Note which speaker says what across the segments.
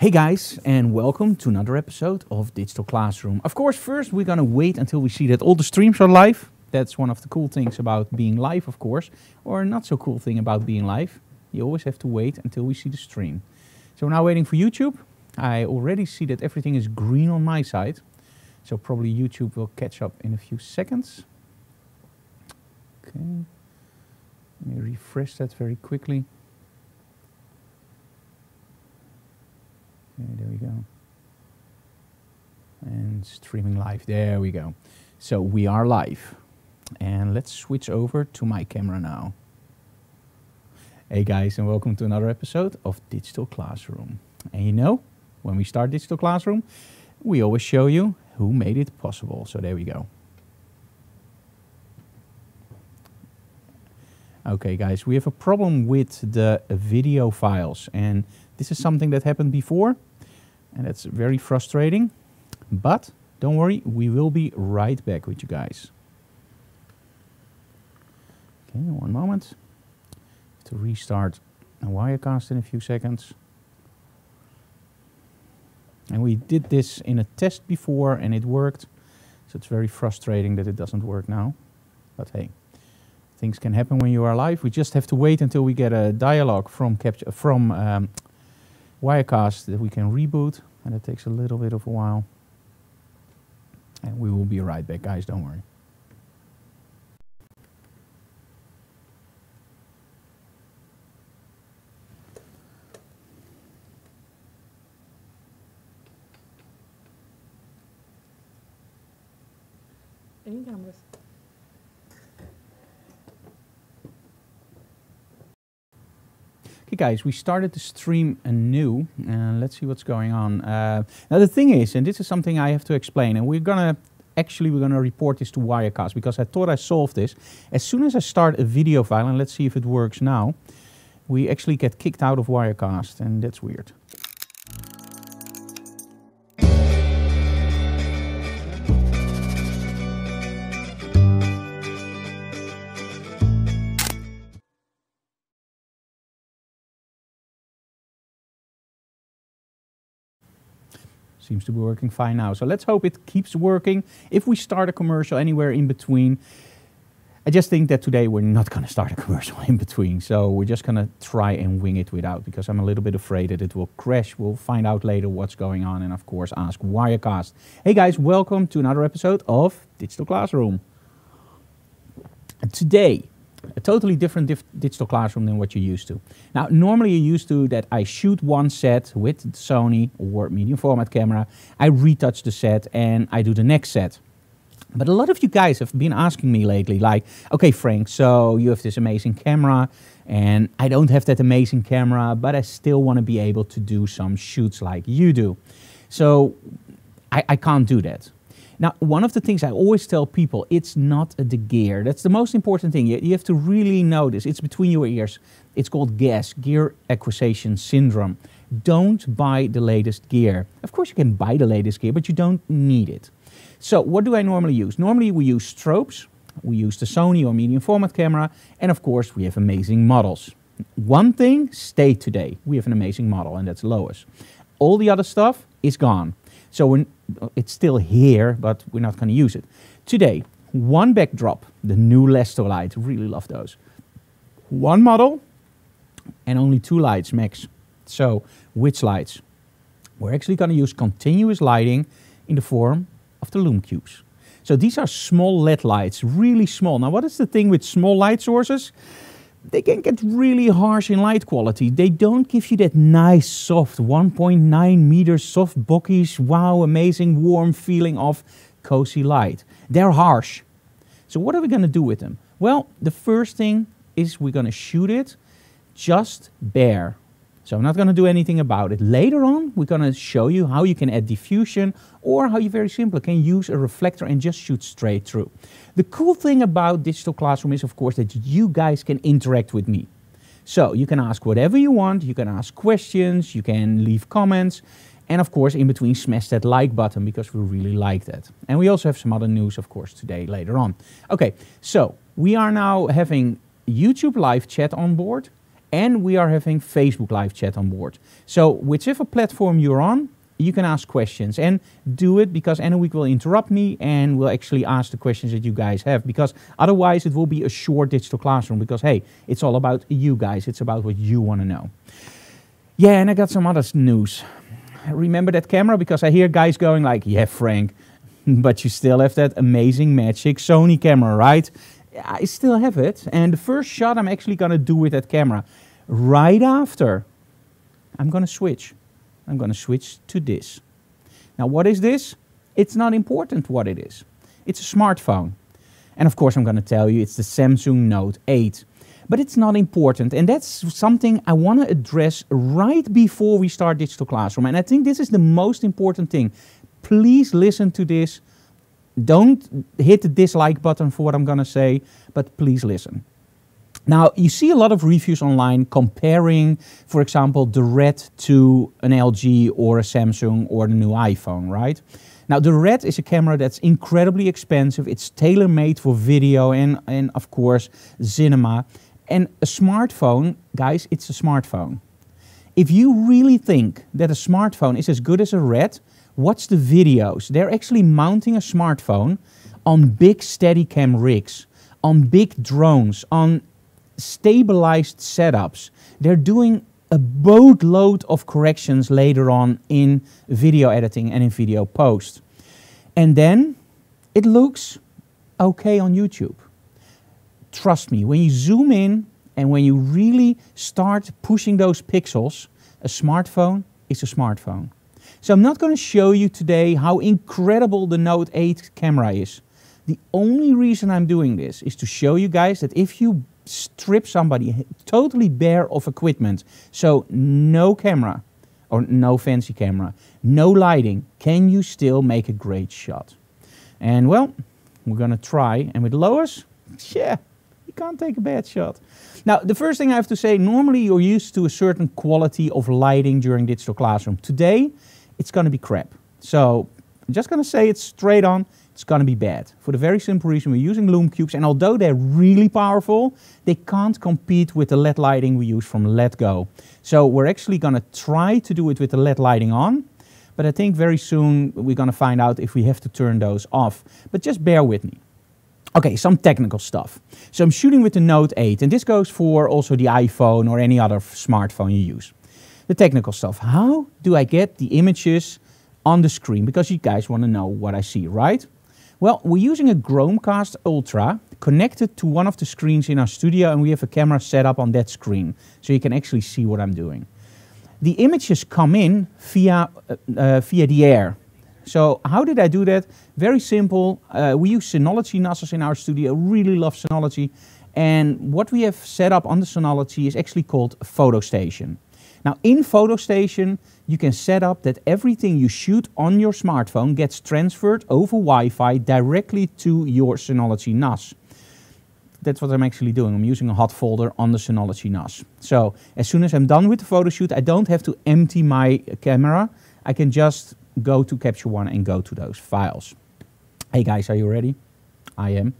Speaker 1: Hey guys, and welcome to another episode of Digital Classroom. Of course, first we're gonna wait until we see that all the streams are live. That's one of the cool things about being live, of course, or not so cool thing about being live. You always have to wait until we see the stream. So we're now waiting for YouTube. I already see that everything is green on my side. So probably YouTube will catch up in a few seconds. Okay. Let me refresh that very quickly. Okay, there we go. And streaming live. There we go. So we are live. And let's switch over to my camera now. Hey guys, and welcome to another episode of Digital Classroom. And you know, when we start Digital Classroom, we always show you who made it possible. So there we go. Okay, guys, we have a problem with the video files, and this is something that happened before, and it's very frustrating. But don't worry, we will be right back with you guys. Okay, one moment. To restart a Wirecast in a few seconds. And we did this in a test before and it worked. So it's very frustrating that it doesn't work now. But hey, things can happen when you are live. We just have to wait until we get a dialogue from from um, Wirecast that we can reboot. And it takes a little bit of a while. And we will be right back, guys. Don't worry. Okay, guys, we started the stream anew, and let's see what's going on. Uh, now, the thing is, and this is something I have to explain, and we're gonna actually we're gonna report this to Wirecast because I thought I solved this. As soon as I start a video file, and let's see if it works now, we actually get kicked out of Wirecast, and that's weird. Seems to be working fine now. So let's hope it keeps working. If we start a commercial anywhere in between, I just think that today we're not going to start a commercial in between. So we're just going to try and wing it without because I'm a little bit afraid that it will crash. We'll find out later what's going on and, of course, ask Wirecast. Hey guys, welcome to another episode of Digital Classroom. Today, a totally different dif digital classroom than what you're used to. Now, normally you're used to that I shoot one set with Sony or medium format camera, I retouch the set and I do the next set. But a lot of you guys have been asking me lately, like, okay, Frank, so you have this amazing camera, and I don't have that amazing camera, but I still want to be able to do some shoots like you do. So I, I can't do that. Now, one of the things I always tell people, it's not the gear. That's the most important thing. You, you have to really know this. It's between your ears. It's called GAS, Gear Acquisition Syndrome. Don't buy the latest gear. Of course, you can buy the latest gear, but you don't need it. So, what do I normally use? Normally, we use strobes. We use the Sony or medium format camera. And of course, we have amazing models. One thing stay today. We have an amazing model, and that's Lois. All the other stuff is gone. So it's still here, but we're not going to use it. Today, one backdrop, the new Lastolite, really love those. One model and only two lights max. So which lights? We're actually going to use continuous lighting in the form of the Lume Cubes. So these are small LED lights, really small. Now what is the thing with small light sources? They can get really harsh in light quality. They don't give you that nice, soft 1.9 meter soft bokeh, wow, amazing, warm feeling of cozy light. They're harsh. So what are we going to do with them? Well, the first thing is we're going to shoot it just bare. So I'm not going to do anything about it. Later on, we're going to show you how you can add diffusion or how you very simply can use a reflector and just shoot straight through. The cool thing about Digital Classroom is, of course, that you guys can interact with me. So you can ask whatever you want, you can ask questions, you can leave comments, and of course, in between, smash that like button because we really like that. And we also have some other news, of course, today later on. Okay, so we are now having YouTube live chat on board and we are having Facebook live chat on board. So whichever platform you're on, you can ask questions and do it because Wiek will interrupt me and will actually ask the questions that you guys have because otherwise it will be a short digital classroom because hey, it's all about you guys. It's about what you want to know. Yeah, and I got some other news. Remember that camera because I hear guys going like, "Yeah, Frank, but you still have that amazing Magic Sony camera, right?" I still have it, and the first shot I'm actually going to do with that camera right after I'm going to switch I'm going to switch to this. Now, what is this? It's not important what it is. It's a smartphone. And of course, I'm going to tell you it's the Samsung Note 8. But it's not important. And that's something I want to address right before we start Digital Classroom. And I think this is the most important thing. Please listen to this. Don't hit the dislike button for what I'm going to say, but please listen. Now, you see a lot of reviews online comparing, for example, the Red to an LG or a Samsung or the new iPhone, right? Now, the Red is a camera that's incredibly expensive. It's tailor-made for video and, and, of course, cinema. And a smartphone, guys, it's a smartphone. If you really think that a smartphone is as good as a Red, watch the videos. They're actually mounting a smartphone on big Steadicam rigs, on big drones, on stabilized setups. They're doing a boatload of corrections later on in video editing and in video post. And then it looks okay on YouTube. Trust me, when you zoom in and when you really start pushing those pixels, a smartphone is a smartphone. So I'm not going to show you today how incredible the Note 8 camera is. The only reason I'm doing this is to show you guys that if you strip somebody totally bare of equipment. So no camera or no fancy camera, no lighting. Can you still make a great shot? And well, we're going to try. And with Lois, yeah, you can't take a bad shot. Now, the first thing I have to say, normally you're used to a certain quality of lighting during digital classroom. Today, it's going to be crap. So I'm just going to say it straight on it's going to be bad. For the very simple reason we're using Lume Cubes, and although they're really powerful, they can't compete with the LED lighting we use from LEDGO. So we're actually going to try to do it with the LED lighting on, but I think very soon we're going to find out if we have to turn those off. But just bear with me. Okay, some technical stuff. So I'm shooting with the Note 8, and this goes for also the iPhone or any other smartphone you use. The technical stuff. How do I get the images on the screen? Because you guys want to know what I see, right? Well, we're using a Chromecast Ultra connected to one of the screens in our studio and we have a camera set up on that screen so you can actually see what I'm doing. The images come in via, uh, uh, via the air. So how did I do that? Very simple. Uh, we use Synology NASs in our studio, really love Synology. And what we have set up on the Synology is actually called PhotoStation. Now in PhotoStation, you can set up that everything you shoot on your smartphone gets transferred over Wi-Fi directly to your Synology NAS. That's what I'm actually doing. I'm using a hot folder on the Synology NAS. So as soon as I'm done with the photo shoot, I don't have to empty my camera. I can just go to Capture One and go to those files. Hey guys, are you ready? I am.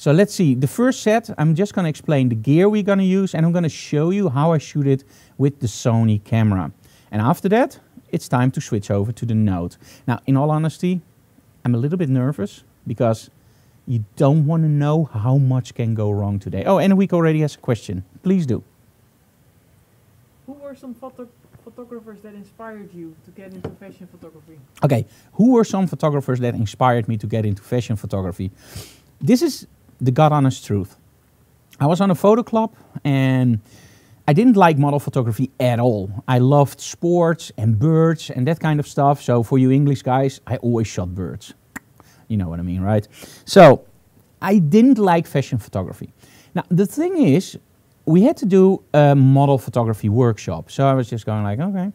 Speaker 1: So let's see, the first set, I'm just gonna explain the gear we're gonna use and I'm gonna show you how I shoot it with the Sony camera. And after that, it's time to switch over to the Note. Now, in all honesty, I'm a little bit nervous because you don't want to know how much can go wrong today. Oh, and Wiek already has a question. Please do.
Speaker 2: Who were some photo photographers that inspired you to get into fashion photography?
Speaker 1: Okay, who were some photographers that inspired me to get into fashion photography? This is the God honest truth. I was on a photo club and I didn't like model photography at all. I loved sports and birds and that kind of stuff. So for you English guys, I always shot birds. You know what I mean, right? So I didn't like fashion photography. Now the thing is, we had to do a model photography workshop. So I was just going like, okay.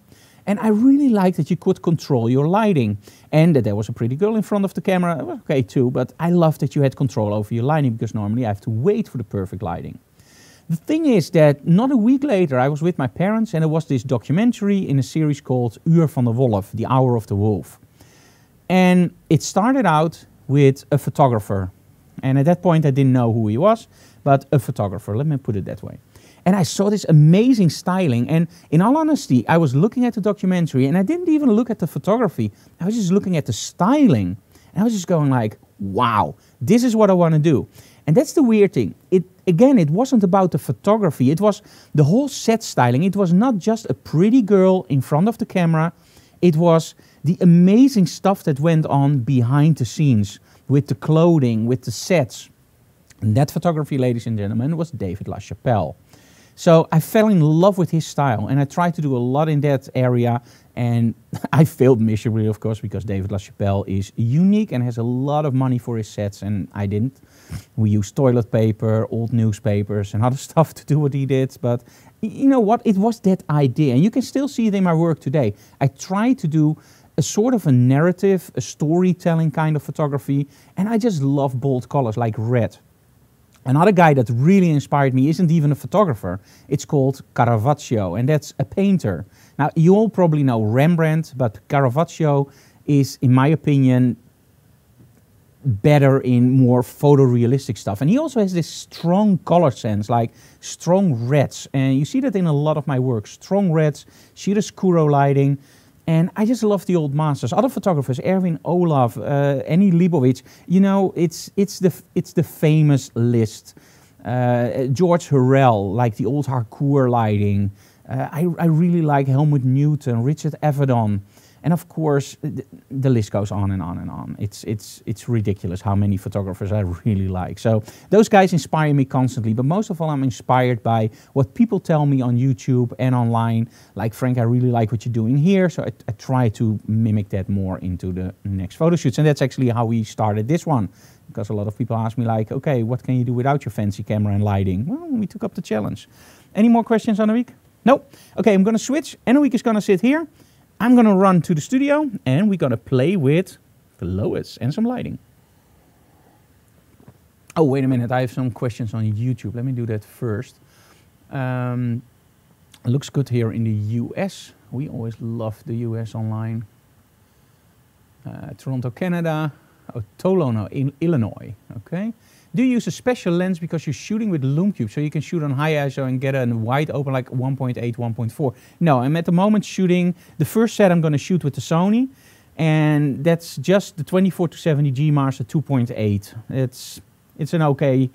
Speaker 1: And I really liked that you could control your lighting and that there was a pretty girl in front of the camera. Okay too, but I loved that you had control over your lighting because normally I have to wait for the perfect lighting. The thing is that not a week later I was with my parents and there was this documentary in a series called Uur van de Wolf, The Hour of the Wolf. And it started out with a photographer. And at that point I didn't know who he was, but a photographer, let me put it that way. And I saw this amazing styling. And in all honesty, I was looking at the documentary and I didn't even look at the photography. I was just looking at the styling. And I was just going like, wow, this is what I want to do. And that's the weird thing. It again, it wasn't about the photography. It was the whole set styling. It was not just a pretty girl in front of the camera. It was the amazing stuff that went on behind the scenes with the clothing, with the sets. And that photography, ladies and gentlemen, was David LaChapelle. So I fell in love with his style and I tried to do a lot in that area. And I failed miserably, of course, because David LaChapelle is unique and has a lot of money for his sets, and I didn't. We used toilet paper, old newspapers, and other stuff to do what he did. But you know what? It was that idea. And you can still see it in my work today. I try to do a sort of a narrative, a storytelling kind of photography, and I just love bold colors like red. Another guy that really inspired me isn't even a photographer. It's called Caravaggio, and that's a painter. Now, you all probably know Rembrandt, but Caravaggio is, in my opinion, better in more photorealistic stuff. And he also has this strong color sense, like strong reds. And you see that in a lot of my work. Strong reds, chiaroscuro lighting. And I just love the old masters. Other photographers, Erwin Olaf, uh, Annie Leibovitz, you know, it's, it's, the, it's the famous list. Uh, George Hurrell, like the old Harcourt lighting. Uh, I, I really like Helmut Newton, Richard Avedon. And of course, th the list goes on and on and on. It's, it's, it's ridiculous how many photographers I really like. So those guys inspire me constantly, but most of all, I'm inspired by what people tell me on YouTube and online. Like, Frank, I really like what you're doing here. So I, I try to mimic that more into the next photo shoots. And that's actually how we started this one. Because a lot of people ask me like, okay, what can you do without your fancy camera and lighting? Well, we took up the challenge. Any more questions, Anna-Wiek? No? Okay, I'm going to switch. Anna-Wiek is going to sit here. I'm to run to the studio and we're to play with the Lois and some lighting. Oh, wait a minute. I have some questions on YouTube. Let me do that first. Um, looks good here in the US. We always love the US online. Uh, Toronto, Canada. Oh, Tolono in Illinois. Okay. Do you use a special lens because you're shooting with Lume Cube, so you can shoot on high ISO and get a wide open like 1.8, 1.4? No, I'm at the moment shooting, the first set I'm going to shoot with the Sony, and that's just the 24 to 70 G Master 2.8. It's, it's an okay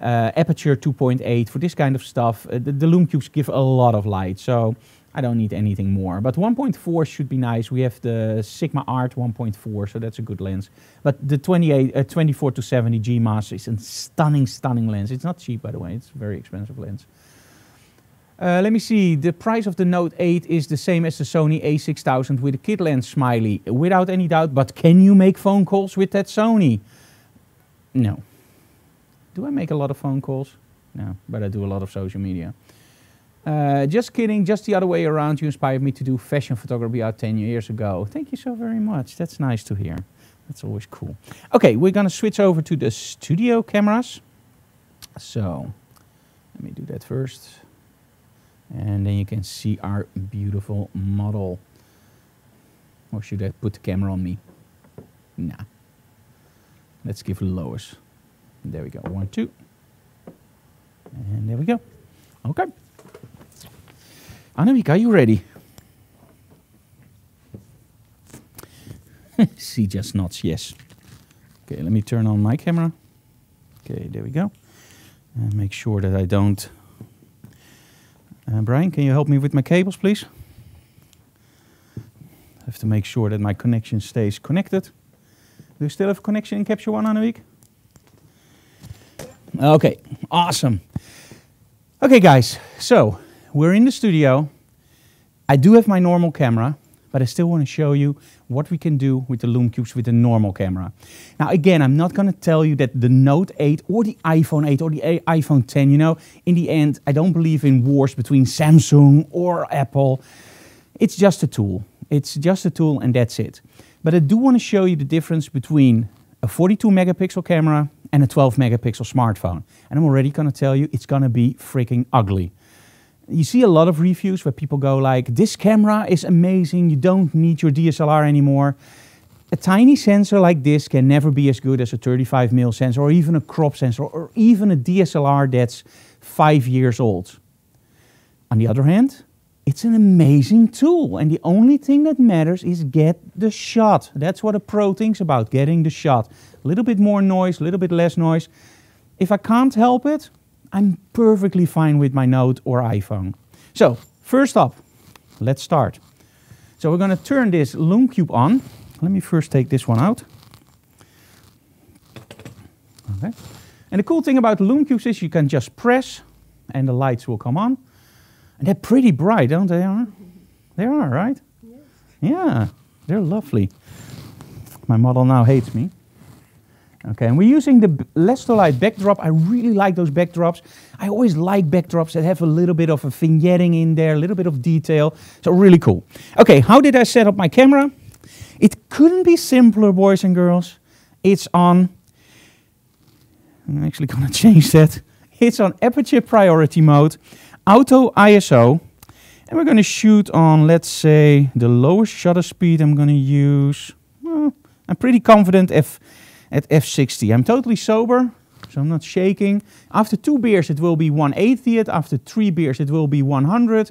Speaker 1: uh, aperture 2.8 for this kind of stuff. Uh, the, the Lume Cubes give a lot of light, so I don't need anything more. But 1.4 should be nice. We have the Sigma Art 1.4, so that's a good lens. But the 28, uh, 24 to 70 G Master is a stunning, stunning lens. It's not cheap, by the way. It's a very expensive lens. Uh, let me see. The price of the Note 8 is the same as the Sony a6000 with a kit lens smiley, without any doubt. But can you make phone calls with that Sony? No. Do I make a lot of phone calls? No, but I do a lot of social media. Uh, just kidding, just the other way around. You inspired me to do fashion photography out 10 years ago. Thank you so very much. That's nice to hear. That's always cool. Okay, we're going to switch over to the studio cameras. So, let me do that first. And then you can see our beautiful model. Or should I put the camera on me? Nah. Let's give Lois. There we go. One, two. And there we go. Okay. Anna-Wiek, are you ready? she just nods yes. Okay, let me turn on my camera. Okay, there we go. And make sure that I don't... Uh, Brian, can you help me with my cables, please? I have to make sure that my connection stays connected. Do you still have connection in Capture One, Anna-Wiek? Okay, awesome. Okay, guys, so we're in the studio. I do have my normal camera, but I still want to show you what we can do with the Lume Cubes with the normal camera. Now again, I'm not going to tell you that the Note 8 or the iPhone 8 or the iPhone 10, you know, in the end, I don't believe in wars between Samsung or Apple. It's just a tool. It's just a tool and that's it. But I do want to show you the difference between a 42 megapixel camera and a 12 megapixel smartphone. And I'm already going to tell you it's going to be freaking ugly you see a lot of reviews where people go like, this camera is amazing, you don't need your DSLR anymore. A tiny sensor like this can never be as good as a 35mm sensor or even a crop sensor or even a DSLR that's five years old. On the other hand, it's an amazing tool, and the only thing that matters is get the shot. That's what a pro thinks about, getting the shot. A little bit more noise, a little bit less noise. If I can't help it, I'm perfectly fine with my Note or iPhone. So, first up, let's start. So we're going to turn this Lume Cube on. Let me first take this one out. Okay. And the cool thing about Lume Cubes is you can just press and the lights will come on. And they're pretty bright, don't they? Are? They are, right?
Speaker 2: Yes.
Speaker 1: Yeah, they're lovely. My model now hates me. Okay, and we're using the Lastolite backdrop. I really like those backdrops. I always like backdrops that have a little bit of a vignetting in there, a little bit of detail. So really cool. Okay, how did I set up my camera? It couldn't be simpler, boys and girls. It's on. I'm actually gonna change that. It's on aperture priority mode, auto ISO, and we're gonna shoot on, let's say, the lowest shutter speed. I'm gonna use. Well, I'm pretty confident if at f60. I'm totally sober, so I'm not shaking. After two beers, it will be 180th. After three beers, it will be 100.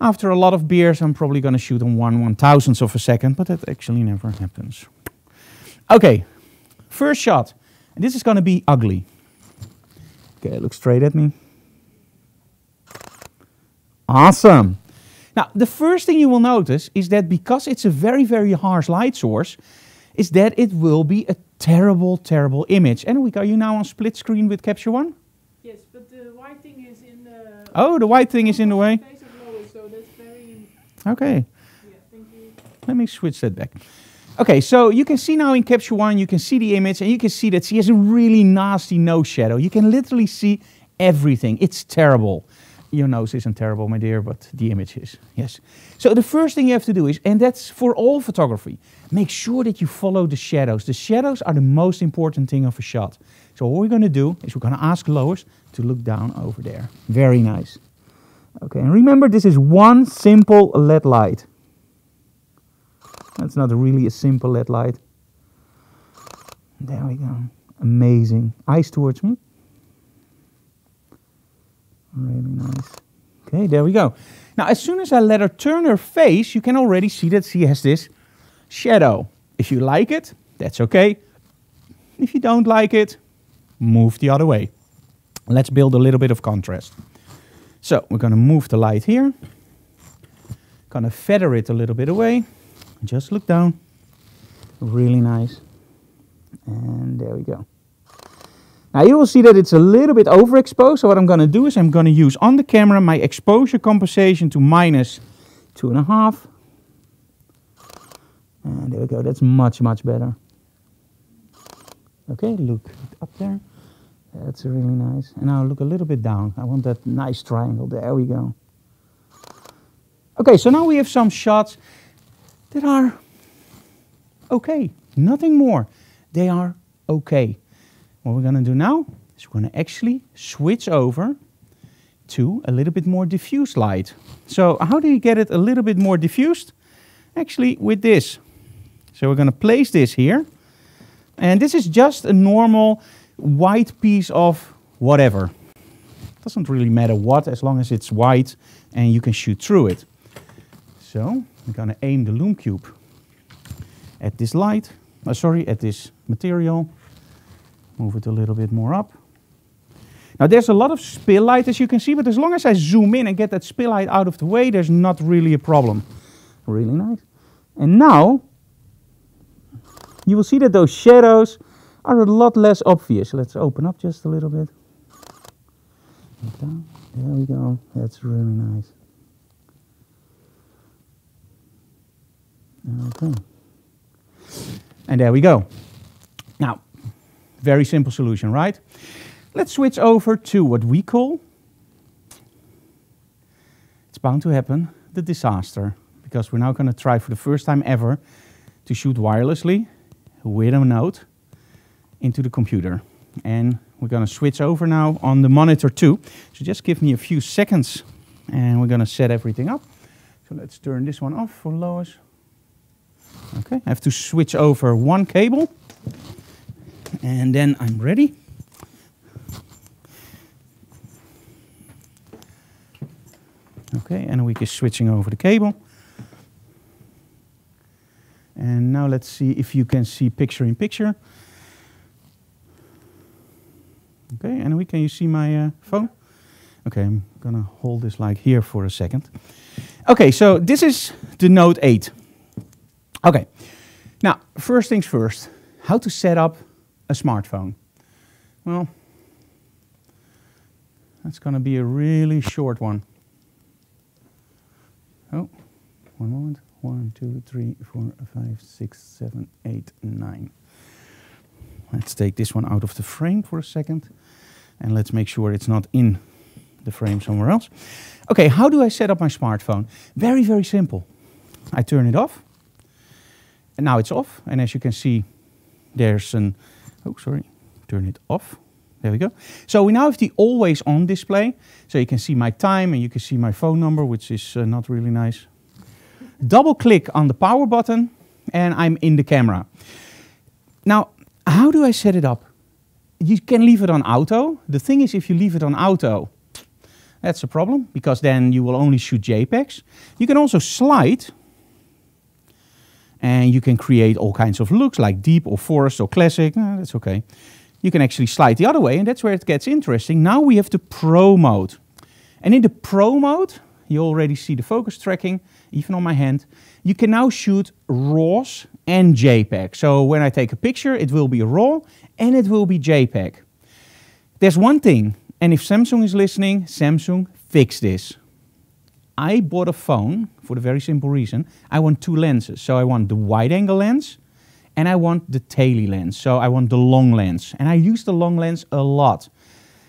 Speaker 1: After a lot of beers, I'm probably going to shoot on one one thousandth of a second, but that actually never happens. Okay, first shot. This is going to be ugly. Okay, look straight at me. Awesome. Now, the first thing you will notice is that because it's a very, very harsh light source, is that it will be a terrible, terrible image. And we are you now on split screen with Capture One?
Speaker 2: Yes, but the white thing is in the.
Speaker 1: Oh, the white thing is in the way.
Speaker 2: So.
Speaker 1: Okay,
Speaker 2: Yeah,
Speaker 1: let me switch that back. Okay, so you can see now in Capture One, you can see the image, and you can see that she has a really nasty nose shadow. You can literally see everything. It's terrible. Your nose isn't terrible, my dear, but the image is. Yes. So the first thing you have to do is, and that's for all photography, make sure that you follow the shadows. The shadows are the most important thing of a shot. So what we're going to do is we're going to ask Lois to look down over there. Very nice. Okay, and remember this is one simple LED light. That's not really a simple LED light. There we go. Amazing. Eyes towards me. Hmm? Really nice. Okay, there we go. Now, as soon as I let her turn her face, you can already see that she has this shadow. If you like it, that's okay. If you don't like it, move the other way. Let's build a little bit of contrast. So we're going to move the light here. Going to feather it a little bit away. Just look down. Really nice. And there we go. Now you will see that it's a little bit overexposed. So what I'm going to do is I'm going to use on the camera my exposure compensation to minus two and a half. And there we go. That's much, much better. Okay, look up there. That's really nice. And now look a little bit down. I want that nice triangle. There we go. Okay, so now we have some shots that are okay. Nothing more. They are okay. What we're going to do now is we're going to actually switch over to a little bit more diffuse light. So how do you get it a little bit more diffused? Actually with this. So we're going to place this here. And this is just a normal white piece of whatever. Doesn't really matter what, as long as it's white and you can shoot through it. So I'm going to aim the Lume Cube at this light, uh, sorry, at this material. Move it a little bit more up. Now there's a lot of spill light as you can see, but as long as I zoom in and get that spill light out of the way, there's not really a problem. Really nice. And now you will see that those shadows are a lot less obvious. Let's open up just a little bit. There we go. That's really nice. Okay. And there we go. Now, very simple solution, right? Let's switch over to what we call, it's bound to happen, the disaster. Because we're now going to try for the first time ever to shoot wirelessly with a Note into the computer. And we're going to switch over now on the monitor too. So just give me a few seconds and we're going to set everything up. So let's turn this one off for Lois. Okay, I have to switch over one cable and then I'm ready. Okay, and we are switching over the cable. And now let's see if you can see picture in picture. Okay, and we can you see my uh, phone? Okay, I'm gonna hold this like here for a second. Okay, so this is the Note 8. Okay, now first things first, how to set up a smartphone. Well, that's gonna be a really short one. Oh, one moment. One, two, three, four, five, six, seven, eight, nine. Let's take this one out of the frame for a second. And let's make sure it's not in the frame somewhere else. Okay, how do I set up my smartphone? Very, very simple. I turn it off. And now it's off. And as you can see, there's an, oh, sorry, turn it off. There we go. So we now have the always on display. So you can see my time and you can see my phone number, which is uh, not really nice. Double click on the power button and I'm in the camera. Now, how do I set it up? You can leave it on auto. The thing is, if you leave it on auto, that's a problem because then you will only shoot JPEGs. You can also slide and you can create all kinds of looks like deep or forest or classic. That's okay. You can actually slide the other way and that's where it gets interesting. Now we have the Pro mode. And in the Pro mode, you already see the focus tracking, even on my hand. You can now shoot RAWs and JPEG. So when I take a picture, it will be RAW and it will be JPEG. There's one thing, and if Samsung is listening, Samsung, fix this. I bought a phone for the very simple reason I want two lenses. So I want the wide angle lens and I want the tele lens. So I want the long lens. And I use the long lens a lot.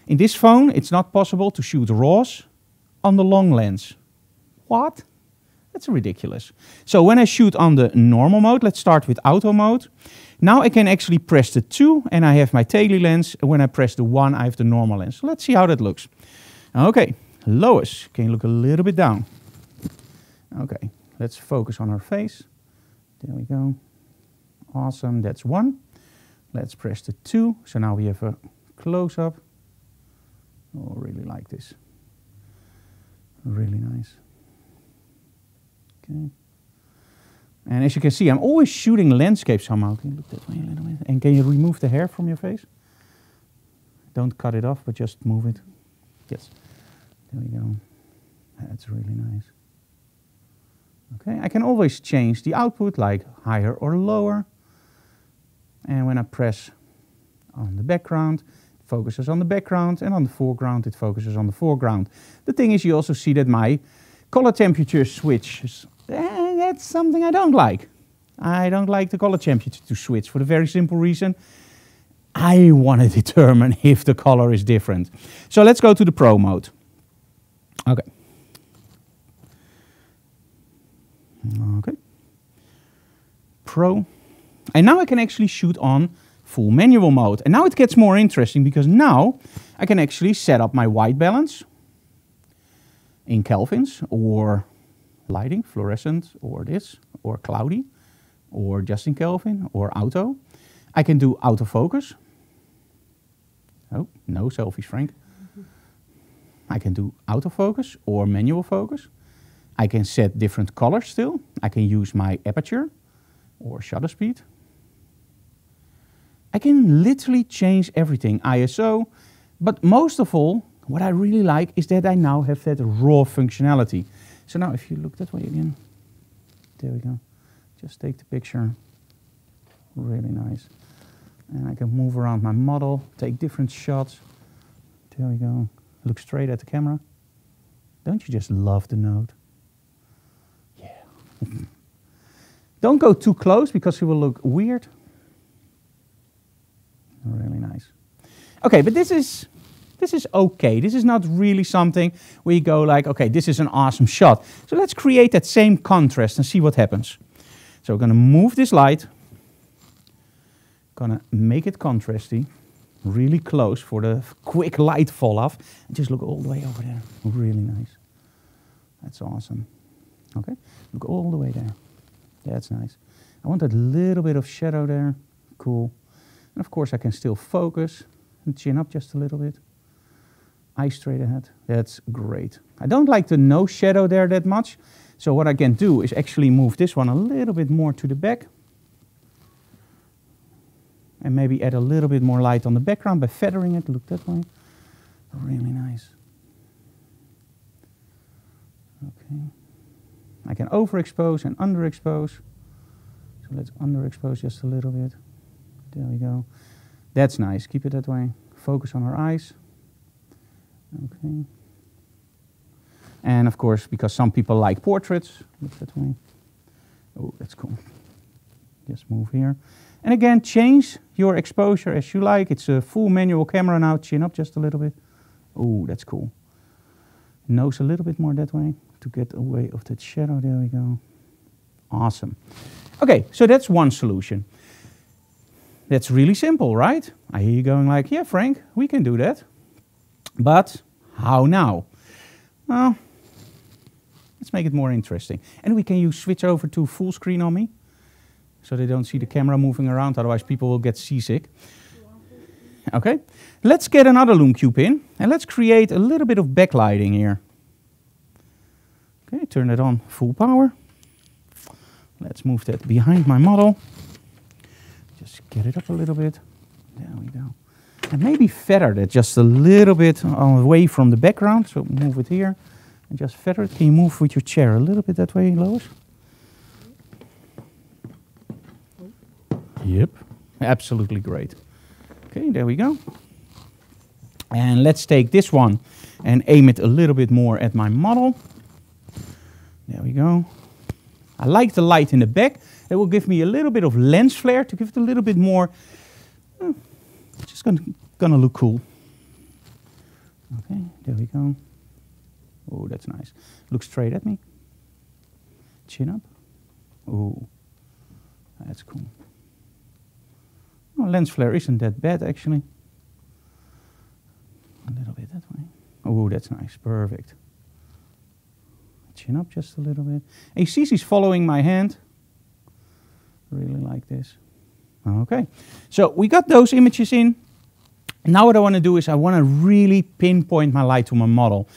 Speaker 1: In this phone, it's not possible to shoot RAWs on the long lens. What? That's ridiculous. So when I shoot on the normal mode, let's start with auto mode. Now I can actually press the 2 and I have my tele lens. When I press the 1, I have the normal lens. Let's see how that looks. Okay, Lois, can you look a little bit down? Okay, let's focus on her face. There we go. Awesome, that's 1. Let's press the 2. So now we have a close-up. Oh, really like this. Really nice. Okay. And as you can see, I'm always shooting landscape somehow. Can you look that way a little bit? And can you remove the hair from your face? Don't cut it off, but just move it. Yes. There we go. That's really nice. Okay, I can always change the output, like higher or lower. And when I press on the background, it focuses on the background, and on the foreground, it focuses on the foreground. The thing is, you also see that my color temperature switches Eh, that's something I don't like. I don't like the color temperature to switch for the very simple reason I want to determine if the color is different. So let's go to the Pro mode. Okay. Okay. Pro. And now I can actually shoot on full manual mode. And now it gets more interesting because now I can actually set up my white balance in kelvins or lighting, fluorescent, or this, or cloudy, or just in Kelvin, or auto. I can do autofocus. Oh, no selfies, Frank. I can do autofocus or manual focus. I can set different colors still. I can use my aperture or shutter speed. I can literally change everything, ISO, but most of all, what I really like is that I now have that raw functionality. So now if you look that way again, there we go. Just take the picture, really nice. And I can move around my model, take different shots. There we go. Look straight at the camera. Don't you just love the Note? Yeah. Don't go too close because it will look weird. Really nice. Okay, but this is this is okay. This is not really something you go like, okay, this is an awesome shot. So let's create that same contrast and see what happens. So we're going to move this light, going to make it contrasty, really close for the quick light fall off. And just look all the way over there. Really nice. That's awesome. Okay, look all the way there. That's nice. I want that little bit of shadow there. Cool. And of course I can still focus and chin up just a little bit. Eyes straight ahead. That's great. I don't like the no shadow there that much. So what I can do is actually move this one a little bit more to the back. And maybe add a little bit more light on the background by feathering it. Look that way. Really nice. Okay. I can overexpose and underexpose. So let's underexpose just a little bit. There we go. That's nice. Keep it that way. Focus on our eyes. Okay. And of course, because some people like portraits, look that way. Oh, that's cool. Just move here. And again, change your exposure as you like. It's a full manual camera now. Chin up just a little bit. Oh, that's cool. Nose a little bit more that way to get away of that shadow. There we go. Awesome. Okay, so that's one solution. That's really simple, right? I hear you going like, yeah, Frank, we can do that. But how now? Well, let's make it more interesting. And we can use switch over to full screen on me so they don't see the camera moving around, otherwise people will get seasick. Okay, let's get another Lume Cube in and let's create a little bit of backlighting here. Okay, turn it on full power. Let's move that behind my model. Just get it up a little bit. There we go. And maybe feather that just a little bit away from the background. So move it here and just feather it. Can you move with your chair a little bit that way, Lois? Yep, absolutely great. Okay, there we go. And let's take this one and aim it a little bit more at my model. There we go. I like the light in the back. That will give me a little bit of lens flare to give it a little bit more. Uh, just gonna, gonna look cool. Okay, there we go. Oh, that's nice. Look straight at me. Chin up. Oh, that's cool. Oh, lens flare isn't that bad actually. A little bit that way. Oh, that's nice. Perfect. Chin up just a little bit. And you she's following my hand. Really like this. Okay. So we got those images in. Now what I want to do is I want to really pinpoint my light to my model.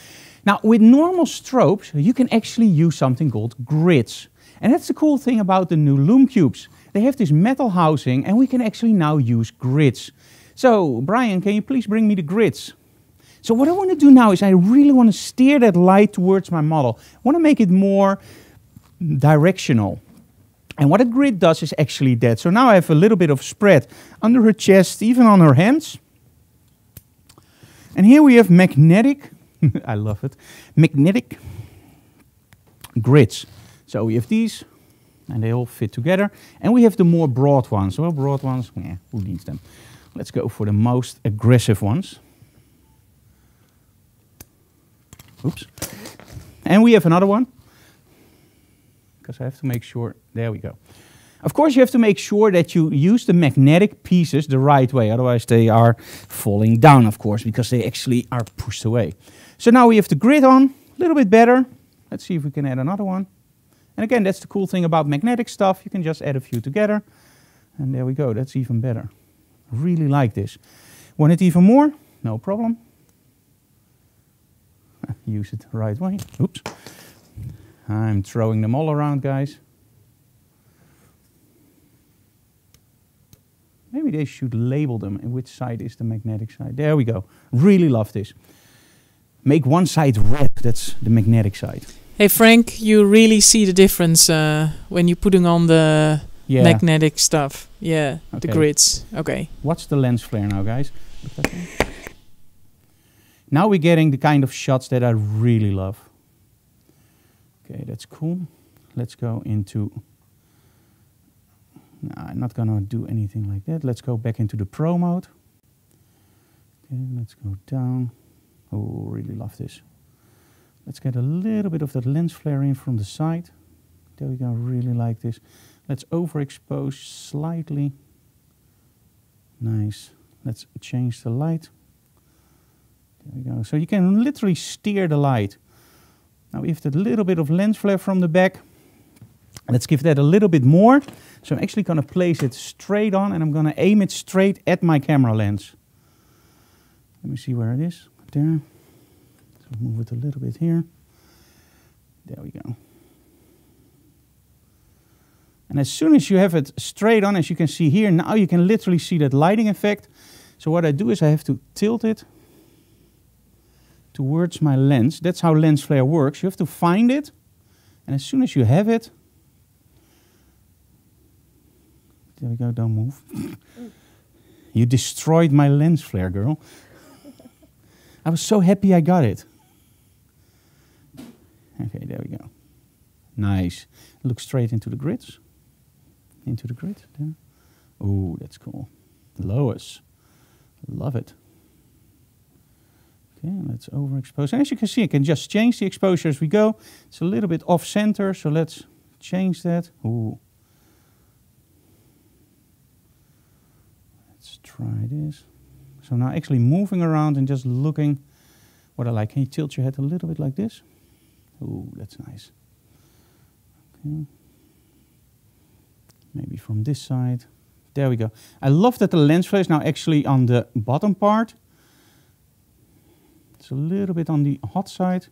Speaker 1: Now with normal strobes, you can actually use something called grids. And that's the cool thing about the new Lume Cubes. They have this metal housing and we can actually now use grids. So Brian, can you please bring me the grids? So what I want to do now is I really want to steer that light towards my model. I want to make it more directional. And what a grid does is actually that. So now I have a little bit of spread under her chest, even on her hands. And here we have magnetic, I love it, magnetic grids. So we have these, and they all fit together. And we have the more broad ones. Well, broad ones, yeah, who needs them? Let's go for the most aggressive ones. Oops. And we have another one, because I have to make sure, there we go. Of course, you have to make sure that you use the magnetic pieces the right way, otherwise they are falling down, of course, because they actually are pushed away. So now we have the grid on, a little bit better. Let's see if we can add another one. And again, that's the cool thing about magnetic stuff. You can just add a few together. And there we go. That's even better. Really like this. Want it even more? No problem. Use it the right way. Oops. I'm throwing them all around, guys. Maybe they should label them and which side is the magnetic side. There we go. Really love this. Make one side red, that's the magnetic side.
Speaker 3: Hey Frank, you really see the difference uh, when you're putting on the
Speaker 1: Yeah.
Speaker 3: magnetic stuff. Yeah, the grids. Okay.
Speaker 1: Watch the lens flare now, guys. Look that way. Now we're getting the kind of shots that I really love. Okay, that's cool. Let's go into. Nah, I'm not gonna do anything like that. Let's go back into the pro mode. Okay, let's go down. Oh, really love this. Let's get a little bit of that lens flare in from the side. There we go, really like this. Let's overexpose slightly. Nice. Let's change the light. There we go. So you can literally steer the light. Now we have that little bit of lens flare from the back. Let's give that a little bit more. So I'm actually going to place it straight on and I'm going to aim it straight at my camera lens. Let me see where it is. There. Move it a little bit here. There we go. And as soon as you have it straight on, as you can see here, now you can literally see that lighting effect. So what I do is I have to tilt it towards my lens. That's how lens flare works. You have to find it, and as soon as you have it, there we go, don't move. you destroyed my lens flare, girl. I was so happy I got it. Okay, there we go. Nice. Look straight into the grids. Into the grid there. Oh, that's cool. Lois. Love it. Okay, let's overexpose. And as you can see, I can just change the exposure as we go. It's a little bit off center, so let's change that. Ooh. Let's try this. So now actually moving around and just looking what I like. Can you tilt your head a little bit like this? Ooh, that's nice. Okay. Maybe from this side. There we go. I love that the lens flare is now actually on the bottom part. It's a little bit on the hot side.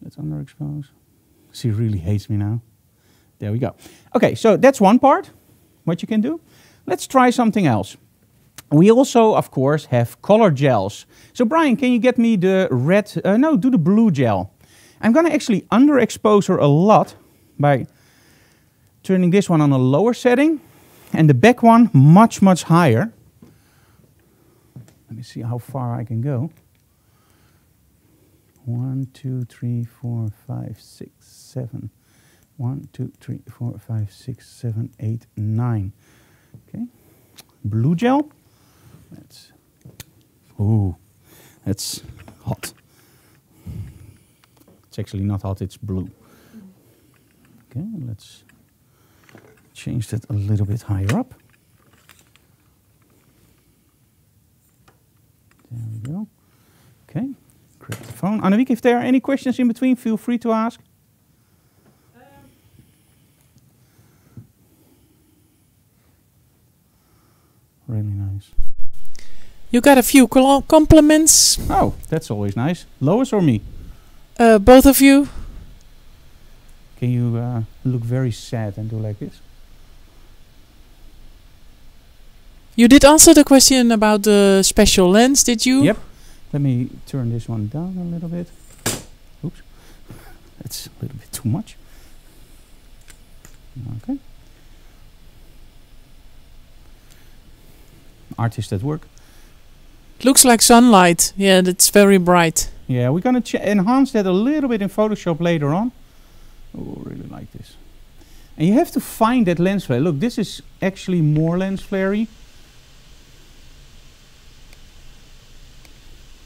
Speaker 1: Let's underexpose. She really hates me now. There we go. Okay, so that's one part, what you can do. Let's try something else. We also, of course, have color gels. So Brian, can you get me the red, uh, no, do the blue gel. I'm gonna actually underexpose her a lot by turning this one on a lower setting and the back one much, much higher. Let me see how far I can go. One, two, three, four, five, six, seven. One, two, three, four, five, six, seven, eight, nine. Okay. Blue gel. That's, ooh, that's hot. It's actually not hot, it's blue. Okay, let's change that a little bit higher up. There we go. Okay, grab the phone. Annemiek, if there are any questions in between, feel free to ask. Um. Really nice.
Speaker 3: You got a few compliments,
Speaker 1: Oh, that's always nice. Lois or me?
Speaker 3: Uh, both of you.
Speaker 1: Can you uh, look very sad and do like this?
Speaker 3: You did answer the question about the special lens, did you?
Speaker 1: Yep. Let me turn this one down a little bit. Oops. That's a little bit too much. Okay. Artist at work.
Speaker 3: Looks like sunlight. Yeah, that's very bright.
Speaker 1: Yeah, we're gonna enhance that a little bit in Photoshop later on. Oh, really like this. And you have to find that lens flare. Look, this is actually more lens flary.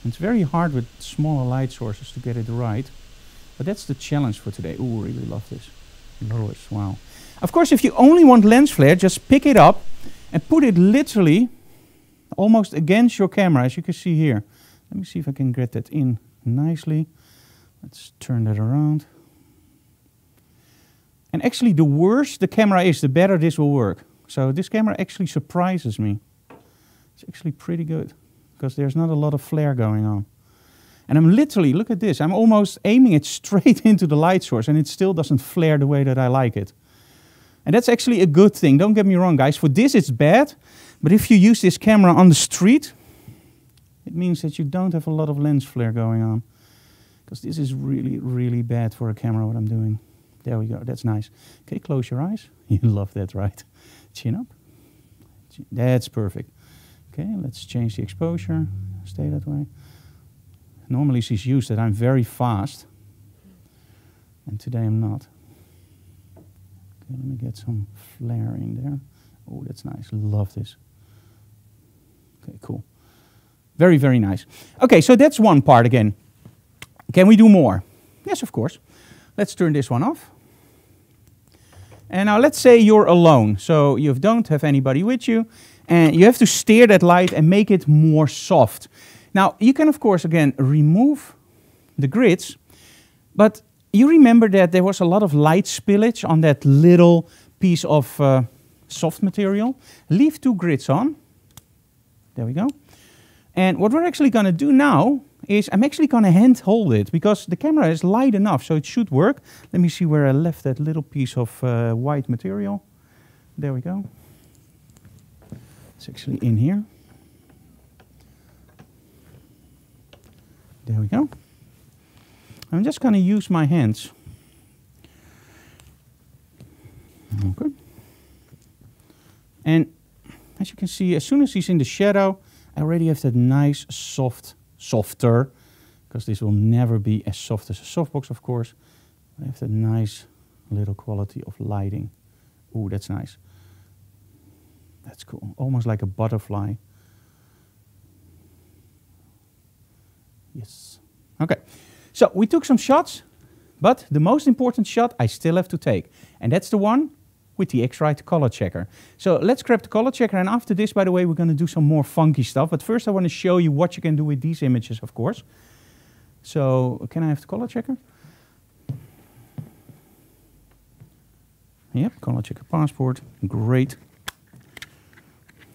Speaker 1: It's very hard with smaller light sources to get it right. But that's the challenge for today. Ooh, really love this. Lois, wow. Of course, if you only want lens flare, just pick it up and put it literally almost against your camera, as you can see here. Let me see if I can get that in nicely. Let's turn that around. And actually, the worse the camera is, the better this will work. So this camera actually surprises me. It's actually pretty good because there's not a lot of flare going on. And I'm literally, look at this, I'm almost aiming it straight into the light source and it still doesn't flare the way that I like it. And that's actually a good thing. Don't get me wrong, guys. For this, it's bad. But if you use this camera on the street, it means that you don't have a lot of lens flare going on. Because this is really, really bad for a camera, what I'm doing. There we go. That's nice. Okay, close your eyes. You love that, right? Chin up. That's perfect. Okay, let's change the exposure. Stay that way. Normally she's used that I'm very fast. And today I'm not. Okay, let me get some flare in there. Oh, that's nice. Love this. Okay, cool. Very, very nice. Okay, so that's one part again. Can we do more? Yes, of course. Let's turn this one off. And now let's say you're alone, so you don't have anybody with you, and you have to steer that light and make it more soft. Now, you can, of course, again, remove the grids, but you remember that there was a lot of light spillage on that little piece of uh, soft material. Leave two grids on. There we go. And what we're actually going to do now is I'm actually going to hand hold it because the camera is light enough, so it should work. Let me see where I left that little piece of uh, white material. There we go. It's actually in here. There we go. I'm just going to use my hands. Okay. And as you can see, as soon as he's in the shadow, I already have that nice soft, softer, because this will never be as soft as a softbox, of course. I have that nice little quality of lighting. Ooh, that's nice. That's cool. Almost like a butterfly. Yes. Okay. So we took some shots, but the most important shot I still have to take. And that's the one with the X-Rite color checker. So let's grab the color checker. And after this, by the way, we're going to do some more funky stuff. But first I want to show you what you can do with these images, of course. So can I have the color checker? Yep, color checker passport. Great.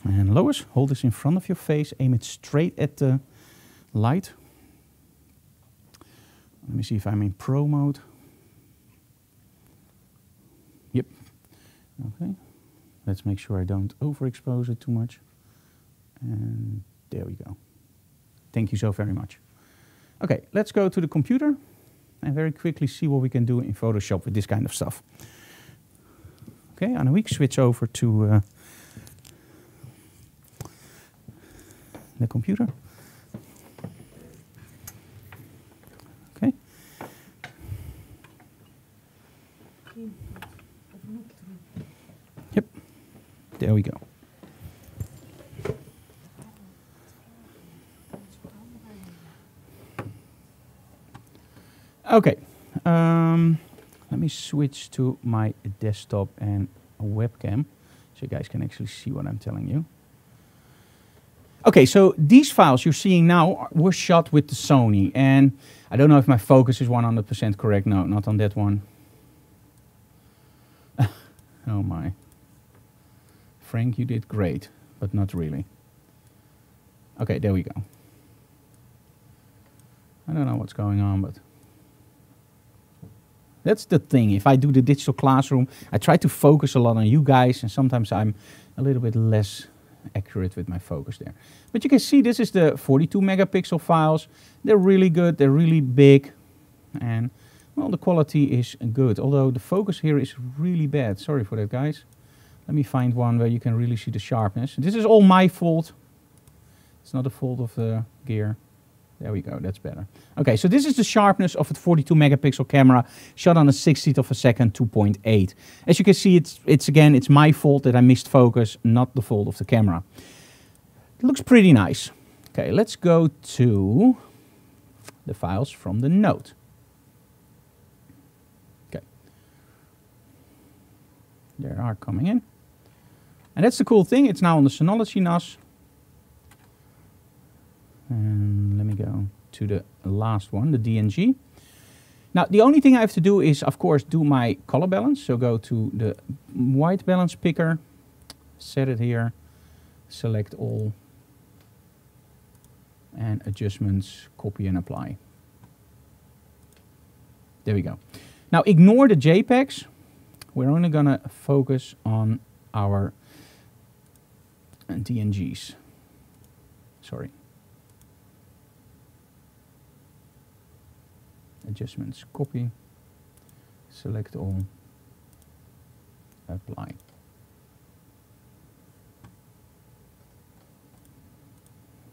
Speaker 1: And Lois, hold this in front of your face. Aim it straight at the light. Let me see if I'm in pro mode. Okay. Let's make sure I don't overexpose it too much. And there we go. Thank you so very much. Okay, let's go to the computer and very quickly see what we can do in Photoshop with this kind of stuff. Okay, and we switch over to uh, the computer. Okay. Yep. There we go. Okay. Um, let me switch to my desktop and webcam so you guys can actually see what I'm telling you. Okay, so these files you're seeing now were shot with the Sony, and I don't know if my focus is 100% correct. No, not on that one. oh my. Frank, you did great, but not really. Okay, there we go. I don't know what's going on, but that's the thing. If I do the digital classroom, I try to focus a lot on you guys, and sometimes I'm a little bit less accurate with my focus there. But you can see this is the 42 megapixel files. They're really good, they're really big, and well, the quality is good. Although the focus here is really bad. Sorry for that, guys. Let me find one where you can really see the sharpness. This is all my fault. It's not the fault of the gear. There we go, that's better. Okay, so this is the sharpness of a 42 megapixel camera shot on a 60th of a second 2.8. As you can see, it's, it's again, it's my fault that I missed focus, not the fault of the camera. It looks pretty nice. Okay, let's go to the files from the Note. Okay. They are coming in. And that's the cool thing, it's now on the Synology NAS. And let me go to the last one, the DNG. Now, the only thing I have to do is, of course, do my color balance. So go to the white balance picker, set it here, select all, and adjustments, copy and apply. There we go. Now, ignore the JPEGs. We're only going to focus on our DNGs. Sorry. adjustments, copy, select all, apply.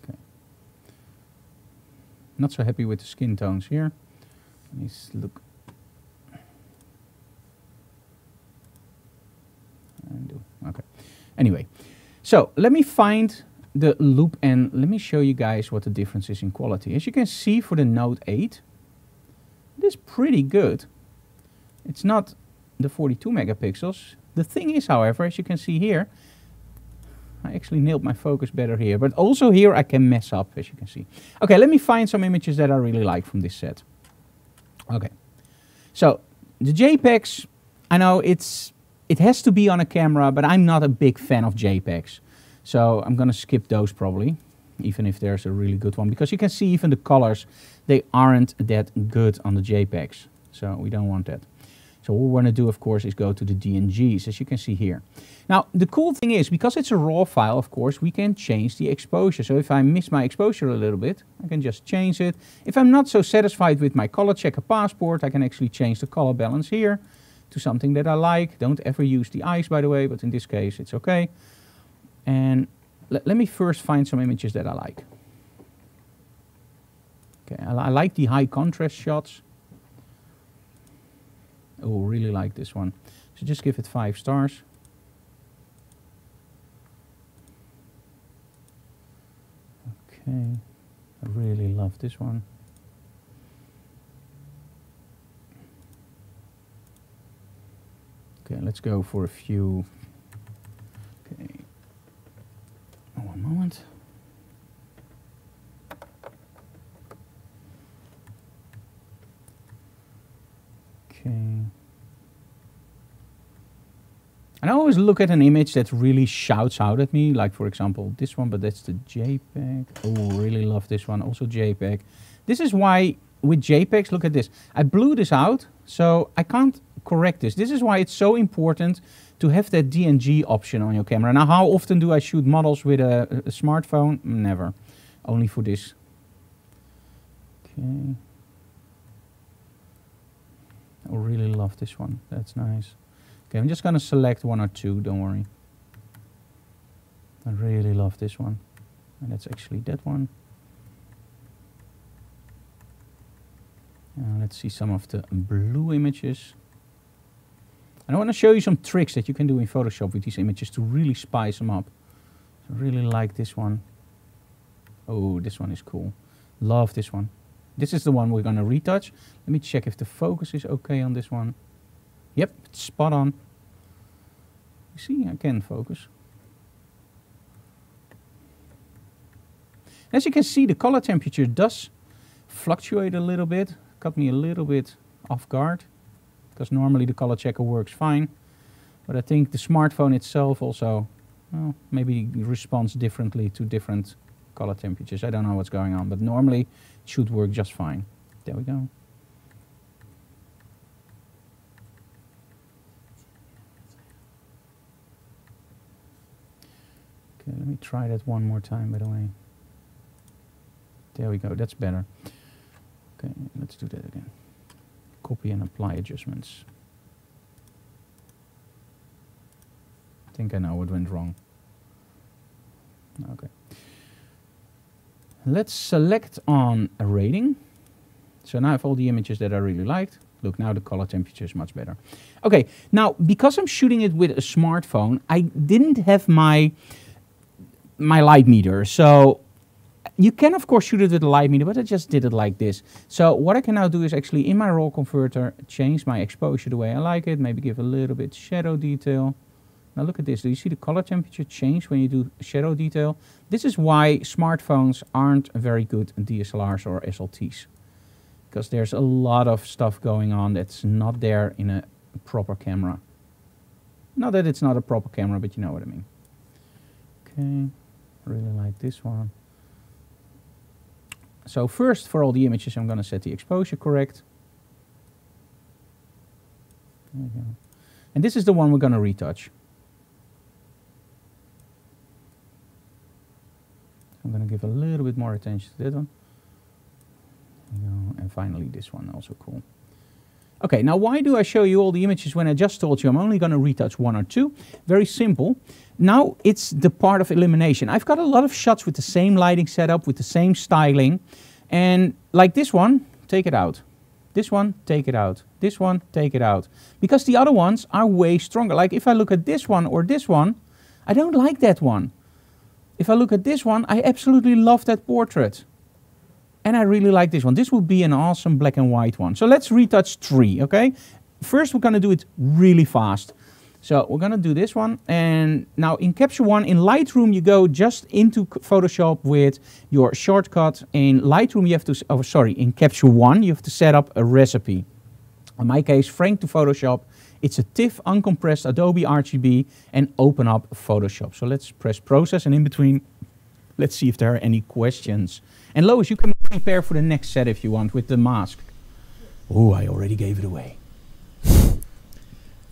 Speaker 1: Okay. Not so happy with the skin tones here. Let's look. And do, okay. Anyway, so let me find the loop and let me show you guys what the difference is in quality. As you can see for the Note 8, it is pretty good. It's not the 42 megapixels. The thing is, however, as you can see here, I actually nailed my focus better here. But also here I can mess up, as you can see. Okay, let me find some images that I really like from this set. Okay. So, the JPEGs, I know it's it has to be on a camera, but I'm not a big fan of JPEGs. So I'm going to skip those probably. even if there's a really good one, because you can see even the colors, they aren't that good on the JPEGs. So we don't want that. So what we want to do, of course, is go to the DNGs, as you can see here. Now, the cool thing is, because it's a RAW file, of course, we can change the exposure. So if I miss my exposure a little bit, I can just change it. If I'm not so satisfied with my color checker passport, I can actually change the color balance here to something that I like. Don't ever use the eyes, by the way, but in this case, it's okay. And let, let me first find some images that I like. Okay, I, I like the high contrast shots. Oh, really like this one. So just give it five stars. Okay, I really love this one. Okay, let's go for a few. Okay, oh, one moment. Okay. And I always look at an image that really shouts out at me, like for example this one, but that's the JPEG. Oh, really love this one, also JPEG. This is why with JPEGs, look at this. I blew this out, so I can't correct this. This is why it's so important to have that DNG option on your camera. Now, how often do I shoot models with a, a smartphone? Never. Only for this. Okay. I really love this one. That's nice. Okay, I'm just going to select one or two, don't worry. I really love this one. And that's actually that one. Uh, let's see some of the blue images. And I want to show you some tricks that you can do in Photoshop with these images to really spice them up. I really like this one. Oh, this one is cool. Love this one. This is the one we're going to retouch. Let me check if the focus is okay on this one. Yep, it's spot on. You see, I can focus. As you can see, the color temperature does fluctuate a little bit. Got me a little bit off guard because normally the color checker works fine. But I think the smartphone itself also well, maybe responds differently to different color temperatures. I don't know what's going on, but normally it should work just fine. There we go. Okay, let me try that one more time, by the way. There we go, that's better. Okay, let's do that again copy and apply adjustments. I think I know what went wrong. Okay. Let's select on a rating. So now I have all the images that I really liked. Look, now the color temperature is much better. Okay, now because I'm shooting it with a smartphone, I didn't have my my light meter. So you can of course shoot it with a light meter, but I just did it like this. So what I can now do is actually in my raw converter change my exposure the way I like it, maybe give a little bit shadow detail. Now look at this, do you see the color temperature change when you do shadow detail? This is why smartphones aren't very good DSLRs or SLTs. Because there's a lot of stuff going on that's not there in a proper camera. Not that it's not a proper camera, but you know what I mean. Okay, really like this one. So first, for all the images, I'm going to set the exposure correct. And this is the one we're going to retouch. I'm going to give a little bit more attention to that one. And finally, this one, also cool. Okay, now why do I show you all the images when I just told you I'm only going to retouch one or two? Very simple. Now it's the part of elimination. I've got a lot of shots with the same lighting setup, with the same styling. And like this one, take it out. This one, take it out. This one, take it out. Because the other ones are way stronger. Like if I look at this one or this one, I don't like that one. If I look at this one, I absolutely love that portrait. And I really like this one. This would be an awesome black and white one. So let's retouch three, okay? First, we're going to do it really fast. So we're going to do this one. And now in Capture One, in Lightroom, you go just into Photoshop with your shortcut. In Lightroom, you have to, oh, sorry, in Capture One, you have to set up a recipe. In my case, Frank to Photoshop. It's a TIFF uncompressed Adobe RGB and open up Photoshop. So let's press process and in between, let's see if there are any questions. And Lois, you can prepare for the next set if you want with the mask. Oh, I already gave it away.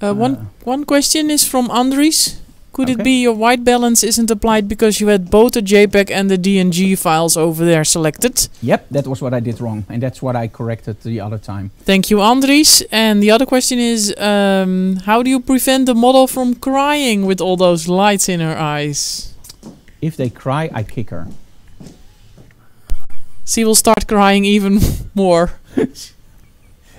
Speaker 3: Uh, one
Speaker 1: Uh,
Speaker 3: one question is from Andries. Could it be your white balance isn't applied because you had both the JPEG and the DNG files over there selected?
Speaker 1: Yep, that was what I did wrong, and that's what I corrected the other time.
Speaker 3: Thank you, Andries. And the other question is, um, how do you prevent the model from crying with all those lights in her eyes?
Speaker 1: If they cry, I kick her.
Speaker 3: She will start crying even more.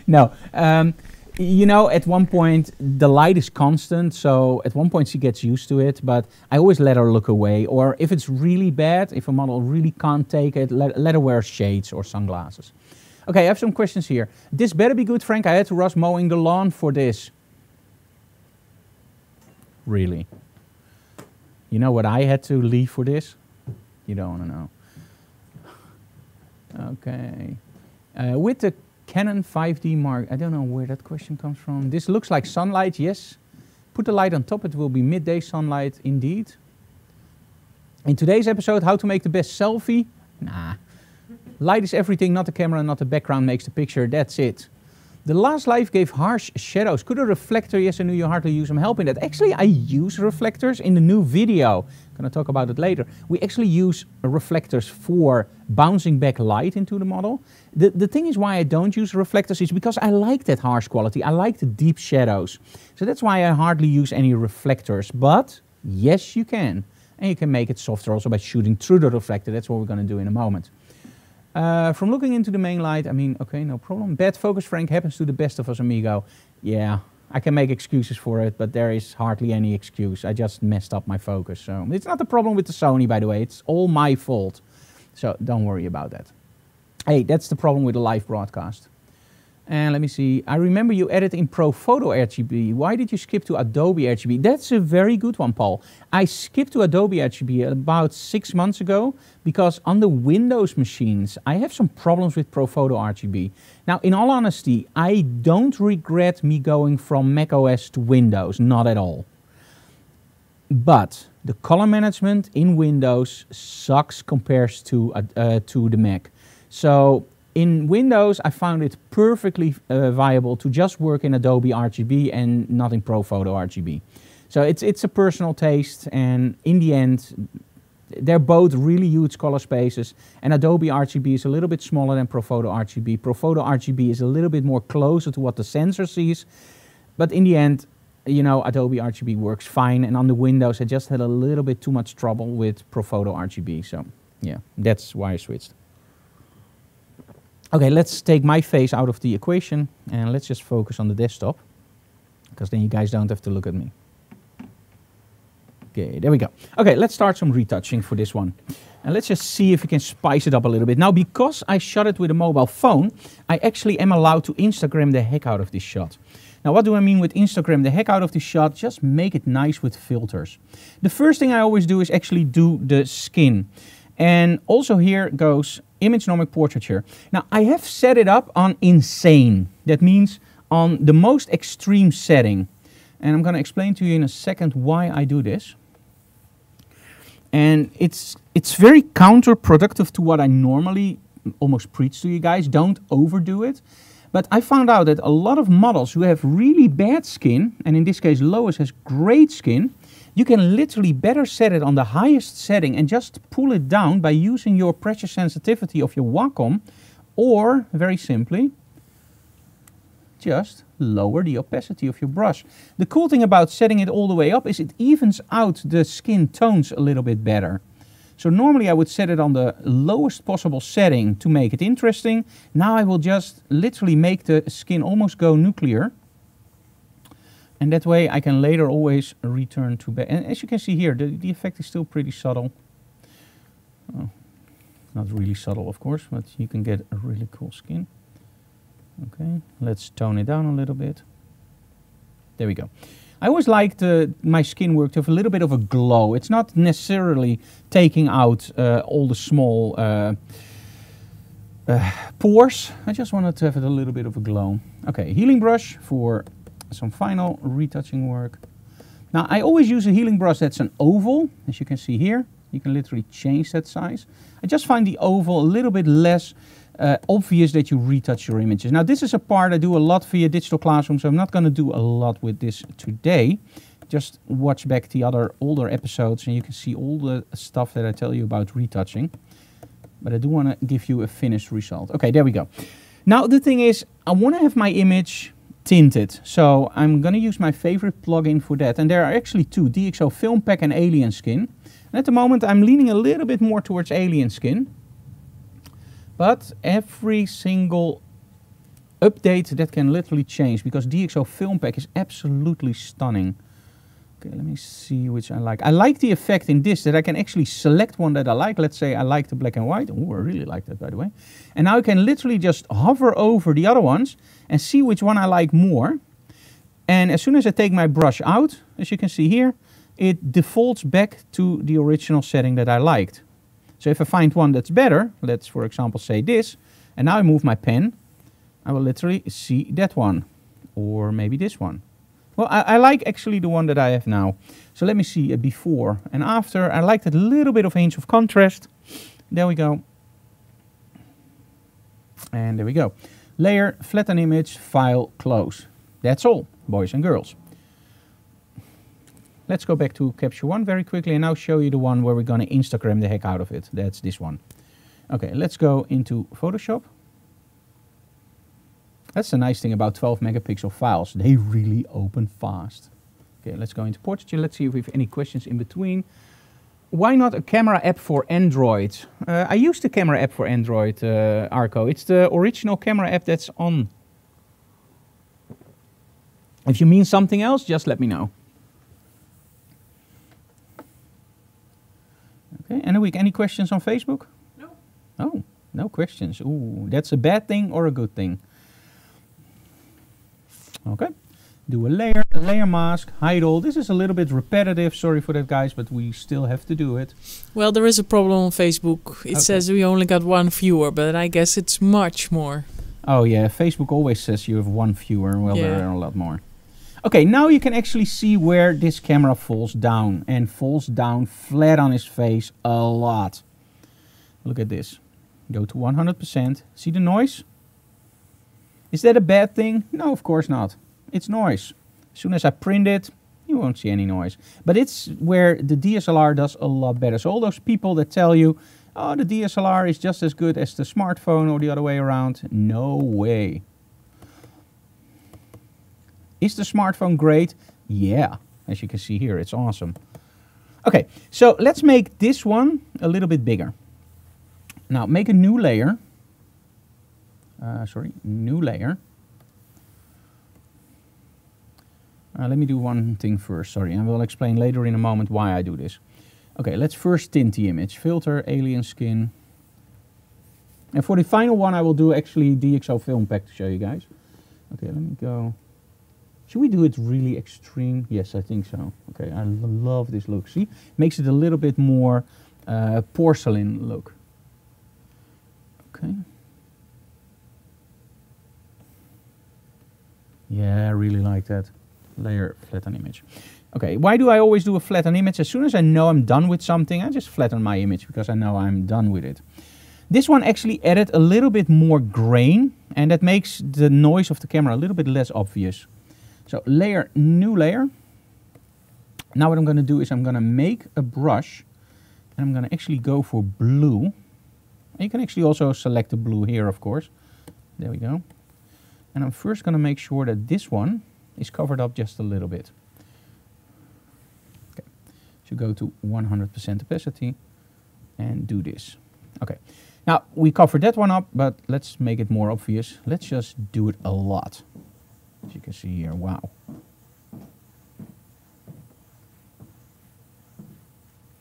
Speaker 1: No, um, you know, at one point the light is constant, so at one point she gets used to it. But I always let her look away, or if it's really bad, if a model really can't take it, let, let her wear shades or sunglasses. Okay, I have some questions here. This better be good, Frank. I had to rush mowing the lawn for this. Really? You know what I had to leave for this? You don't want to know. Okay. Uh, with the Canon 5D Mark, I don't know where that question comes from. This looks like sunlight, yes. Put the light on top, it will be midday sunlight indeed. In today's episode, how to make the best selfie? Nah. Light is everything, not the camera, not the background makes the picture, that's it. The last life gave harsh shadows. Could a reflector, yes, I knew you hardly use them, help in that? Actually, I use reflectors in the new video. Gonna talk about it later. We actually use reflectors for bouncing back light into the model. The, the thing is why I don't use reflectors is because I like that harsh quality. I like the deep shadows. So that's why I hardly use any reflectors. But yes, you can. And you can make it softer also by shooting through the reflector. That's what we're gonna do in a moment. Uh, from looking into the main light, I mean, okay, no problem. Bad focus, Frank, happens to the best of us, amigo. Yeah, I can make excuses for it, but there is hardly any excuse. I just messed up my focus. So it's not a problem with the Sony, by the way. It's all my fault. So don't worry about that. Hey, that's the problem with a live broadcast. And let me see. I remember you edit in Pro Photo RGB. Why did you skip to Adobe RGB? That's a very good one, Paul. I skipped to Adobe RGB about six months ago because on the Windows machines, I have some problems with Pro Photo RGB. Now, in all honesty, I don't regret me going from macOS to Windows, not at all. But the color management in Windows sucks compared to, uh, uh, to the Mac. So in Windows, I found it perfectly uh, viable to just work in Adobe RGB and not in ProPhoto RGB. So it's, it's a personal taste, and in the end, they're both really huge color spaces, and Adobe RGB is a little bit smaller than ProPhoto RGB. ProPhoto RGB is a little bit more closer to what the sensor sees, but in the end, you know, Adobe RGB works fine, and on the Windows, I just had a little bit too much trouble with ProPhoto RGB, so yeah, that's why I switched. Okay, let's take my face out of the equation and let's just focus on the desktop because then you guys don't have to look at me. Okay, there we go. Okay, let's start some retouching for this one. And let's just see if we can spice it up a little bit. Now, because I shot it with a mobile phone, I actually am allowed to Instagram the heck out of this shot. Now, what do I mean with Instagram the heck out of this shot? Just make it nice with filters. The first thing I always do is actually do the skin. And also here goes Imagenomic portraiture. Now I have set it up on insane. That means on the most extreme setting. And I'm going to explain to you in a second why I do this. And it's it's very counterproductive to what I normally almost preach to you guys. Don't overdo it. But I found out that a lot of models who have really bad skin, and in this case Lois has great skin, you can literally better set it on the highest setting and just pull it down by using your pressure sensitivity of your Wacom or very simply just lower the opacity of your brush. The cool thing about setting it all the way up is it evens out the skin tones a little bit better. So normally I would set it on the lowest possible setting to make it interesting. Now I will just literally make the skin almost go nuclear. And that way I can later always return to back. And as you can see here, the, the effect is still pretty subtle. Oh, not really subtle, of course, but you can get a really cool skin. Okay, let's tone it down a little bit. There we go. I always like uh, my skin work to have a little bit of a glow. It's not necessarily taking out uh, all the small uh, uh, pores. I just wanted to have it a little bit of a glow. Okay, healing brush for some final retouching work. Now I always use a healing brush that's an oval, as you can see here. You can literally change that size. I just find the oval a little bit less uh, obvious that you retouch your images. Now this is a part I do a lot via Digital Classroom, so I'm not going to do a lot with this today. Just watch back the other older episodes and you can see all the stuff that I tell you about retouching. But I do want to give you a finished result. Okay, there we go. Now the thing is, I want to have my image tinted. So I'm going to use my favorite plugin for that. And there are actually two, DxO Film Pack and Alien Skin. And at the moment I'm leaning a little bit more towards Alien Skin. But every single update that can literally change because DxO Film Pack is absolutely stunning. Okay, let me see which I like. I like the effect in this that I can actually select one that I like. Let's say I like the black and white. Oh, I really like that by the way. And now I can literally just hover over the other ones and see which one I like more. And as soon as I take my brush out, as you can see here, it defaults back to the original setting that I liked. So if I find one that's better, let's for example say this, and now I move my pen, I will literally see that one, or maybe this one. Well, I, I like actually the one that I have now. So let me see a before and after. I like that little bit of hinge of contrast. There we go. And there we go. Layer, flatten image, file, close. That's all, boys and girls. Let's go back to Capture One very quickly and I'll show you the one where we're going to Instagram the heck out of it. That's this one. Okay, let's go into Photoshop. That's the nice thing about 12 megapixel files. They really open fast. Okay, let's go into Portraiture. Let's see if we have any questions in between. Why not a camera app for Android? Uh, I use the camera app for Android, uh, Arco. It's the original camera app that's on. If you mean something else, just let me know. Okay, Wiek, any questions on Facebook?
Speaker 2: No.
Speaker 1: Oh, no questions. Ooh, that's a bad thing or a good thing? Okay, do a layer, a layer mask, hide all. This is a little bit repetitive, sorry for that guys, but we still have to do it.
Speaker 3: Well, there is a problem on Facebook. It
Speaker 1: Okay.
Speaker 3: says we only got one viewer, but I guess it's much more.
Speaker 1: Oh yeah, Facebook always says you have one viewer. Well, there are a lot more. Okay, now you can actually see where this camera falls down and falls down flat on his face a lot. Look at this. Go to 100%. See the noise? Is that a bad thing? No, of course not. It's noise. As soon as I print it, you won't see any noise. But it's where the DSLR does a lot better. So all those people that tell you, oh, the DSLR is just as good as the smartphone or the other way around, no way. Is the smartphone great? Yeah, as you can see here, it's awesome. Okay, so let's make this one a little bit bigger. Now make a new layer. Uh, sorry, new layer. Uh, let me do one thing first, sorry, and we'll explain later in a moment why I do this. Okay, let's first tint the image. Filter, alien skin. And for the final one, I will do actually DxO Film Pack to show you guys. Okay, let me go. Should we do it really extreme? Yes, I think so. Okay, I love this look. See, makes it a little bit more uh, porcelain look. Okay. Yeah, I really like that. Layer, flatten image. Okay, why do I always do a flatten image? As soon as I know I'm done with something, I just flatten my image because I know I'm done with it. This one actually added a little bit more grain and that makes the noise of the camera a little bit less obvious. So layer, new layer. Now what I'm going to do is I'm going to make a brush and I'm going to actually go for blue. You can actually also select the blue here, of course. There we go. And I'm first going to make sure that this one is covered up just a little bit. Okay. So go to 100% opacity and do this. Okay. Now we covered that one up, but let's make it more obvious. Let's just do it a lot. As you can see here, wow.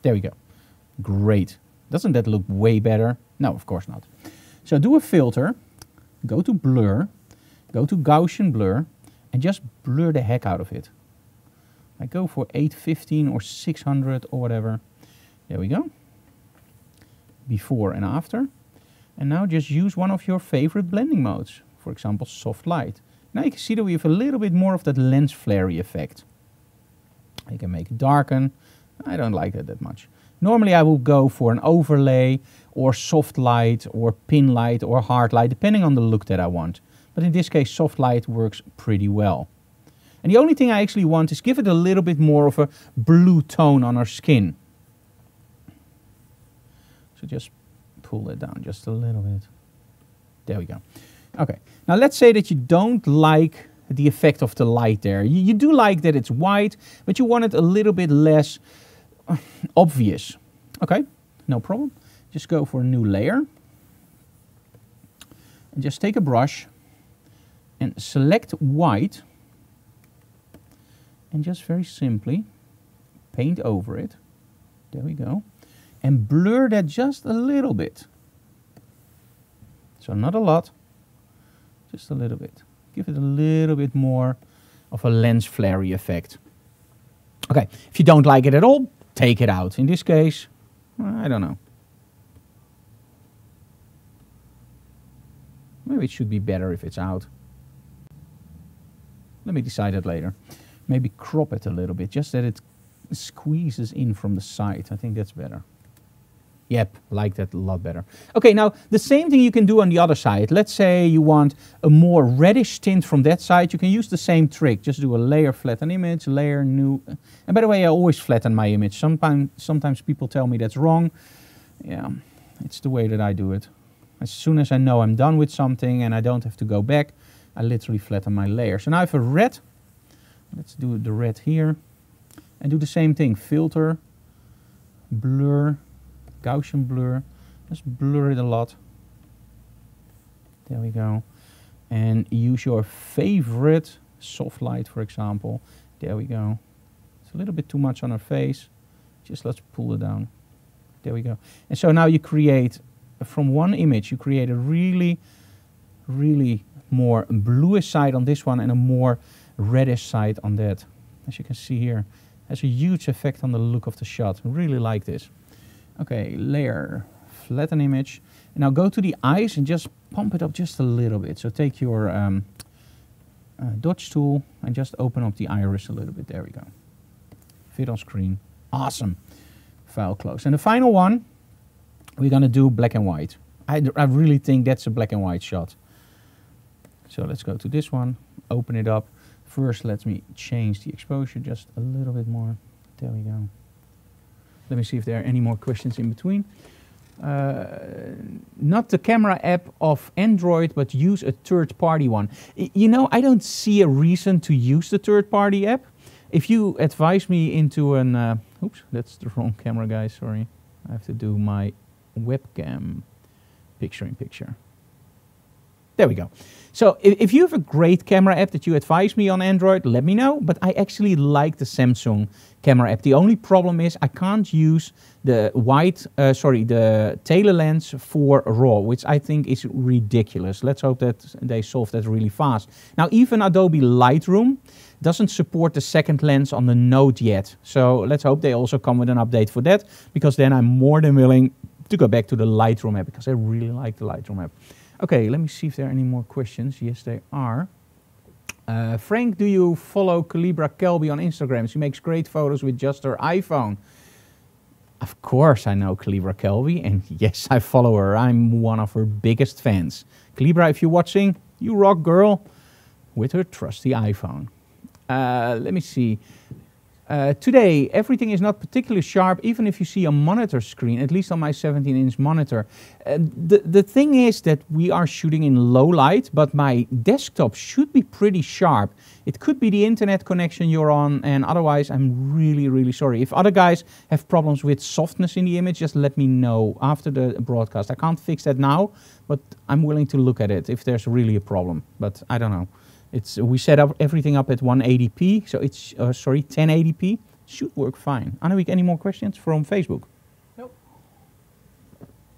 Speaker 1: There we go. Great. Doesn't that look way better? No, of course not. So do a filter, go to blur, go to Gaussian blur, and just blur the heck out of it. I go for 815 or 600 or whatever. There we go. Before and after. And now just use one of your favorite blending modes. For example, soft light. Now you can see that we have a little bit more of that lens flare effect. You can make it darken, I don't like that that much. Normally I will go for an overlay or soft light or pin light or hard light, depending on the look that I want. But in this case, soft light works pretty well. And the only thing I actually want is give it a little bit more of a blue tone on our skin. So just pull it down just a little bit. There we go. Okay, now let's say that you don't like the effect of the light there. You, you do like that it's white, but you want it a little bit less obvious. Okay, no problem. Just go for a new layer. And just take a brush and select white and just very simply paint over it. There we go. And blur that just a little bit. So not a lot, just a little bit. Give it a little bit more of a lens flare effect. Okay, if you don't like it at all, take it out. In this case, I don't know. Maybe it should be better if it's out. Let me decide that later. Maybe crop it a little bit, just that it squeezes in from the side. I think that's better. Yep, like that a lot better. Okay, now the same thing you can do on the other side. Let's say you want a more reddish tint from that side. You can use the same trick. Just do a layer flatten image, layer new. And by the way, I always flatten my image. Sometimes, sometimes people tell me that's wrong. Yeah, it's the way that I do it. As soon as I know I'm done with something and I don't have to go back, I literally flatten my layer. So now I have a red. Let's do the red here. And do the same thing. Filter, blur, Gaussian blur. Just blur it a lot. There we go. And use your favorite soft light, for example. There we go. It's a little bit too much on our face. Just let's pull it down. There we go. And so now you create, from one image, you create a really, really more bluish side on this one and a more reddish side on that. As you can see here, has a huge effect on the look of the shot. Really like this. Okay, layer, flatten image. Now go to the eyes and just pump it up just a little bit. So take your um, uh, dodge tool and just open up the iris a little bit. There we go. Fit on screen. Awesome. File close. And the final one, we're going to do black and white. I, I really think that's a black and white shot. So let's go to this one, open it up. First, let me change the exposure just a little bit more. There we go. Let me see if there are any more questions in between. Uh, not the camera app of Android, but use a third-party one. Y you know, I don't see a reason to use the third-party app. If you advise me into an, uh, oops, that's the wrong camera, guys. Sorry, I have to do my webcam picture-in-picture. There we go. So if, you have a great camera app that you advise me on Android, let me know. But I actually like the Samsung camera app. The only problem is I can't use the wide, uh, sorry, the tele lens for RAW, which I think is ridiculous. Let's hope that they solve that really fast. Now, even Adobe Lightroom doesn't support the second lens on the Note yet. So let's hope they also come with an update for that, because then I'm more than willing to go back to the Lightroom app, because I really like the Lightroom app. Okay, let me see if there are any more questions. Yes, there are. Uh, Frank, do you follow Kalebra Kelby on Instagram? She makes great photos with just her iPhone. Of course, I know Kalebra Kelby, and yes, I follow her. I'm one of her biggest fans. Kalebra, if you're watching, you rock, girl, with her trusty iPhone. Uh, let me see. Uh, today, everything is not particularly sharp, even if you see a monitor screen, at least on my 17-inch monitor. Uh, the, the thing is that we are shooting in low light, but my desktop should be pretty sharp. It could be the internet connection you're on, and otherwise, I'm really, really sorry. If other guys have problems with softness in the image, just let me know after the broadcast. I can't fix that now, but I'm willing to look at it if there's really a problem, but I don't know. It's we set up everything up at 180p, so it's uh, sorry 1080p should work fine. Anna, any more questions from Facebook?
Speaker 2: Nope.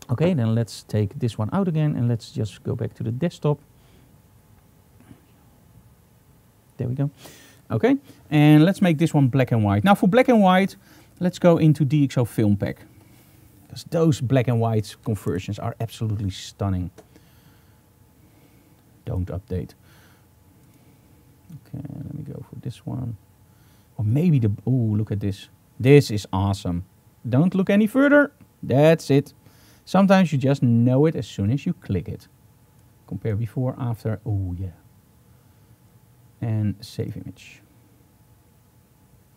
Speaker 1: Okay, then let's take this one out again and let's just go back to the desktop. There we go. Okay, and let's make this one black and white. Now for black and white, let's go into DxO Film Pack. Because those black and white conversions are absolutely stunning. Don't update. Okay, let me go for this one. Or maybe the, oh, look at this. This is awesome. Don't look any further. That's it. Sometimes you just know it as soon as you click it. Compare before, after. Oh, yeah. And save image.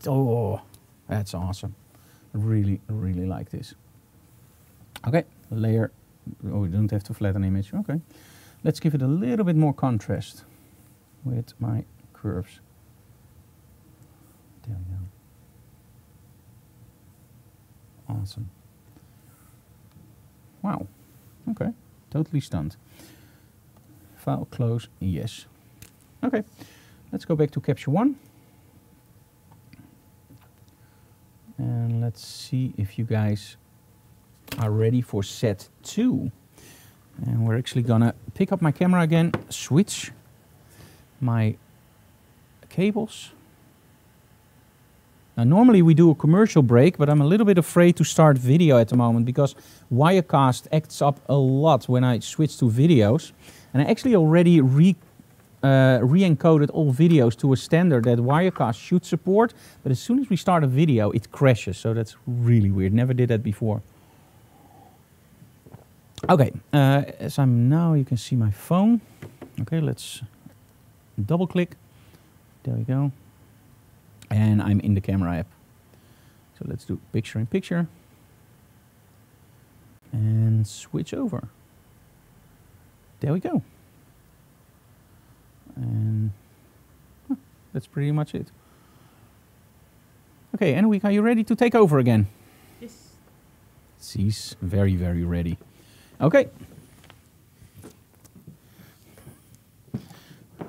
Speaker 1: Oh, that's awesome. Really, really like this. Okay, layer. Oh, we don't have to flatten image. Okay. Let's give it a little bit more contrast with my curves. There we go. Awesome. Wow. Okay. Totally stunned. File close. Yes. Okay. Let's go back to capture one. And let's see if you guys are ready for set two. And we're actually gonna pick up my camera again, switch my cables. Now normally we do a commercial break, but I'm a little bit afraid to start video at the moment because Wirecast acts up a lot when I switch to videos. And I actually already re uh, re-encoded all videos to a standard that Wirecast should support, but as soon as we start a video, it crashes. So that's really weird. Never did that before. Okay, uh, as I'm now, you can see my phone. Okay, let's double click. There we go. And I'm in the camera app. So let's do picture in picture. And switch over. There we go. And huh, that's pretty much it. Okay, Anouk, are you ready to take over again?
Speaker 2: Yes.
Speaker 1: She's very, very ready. Okay.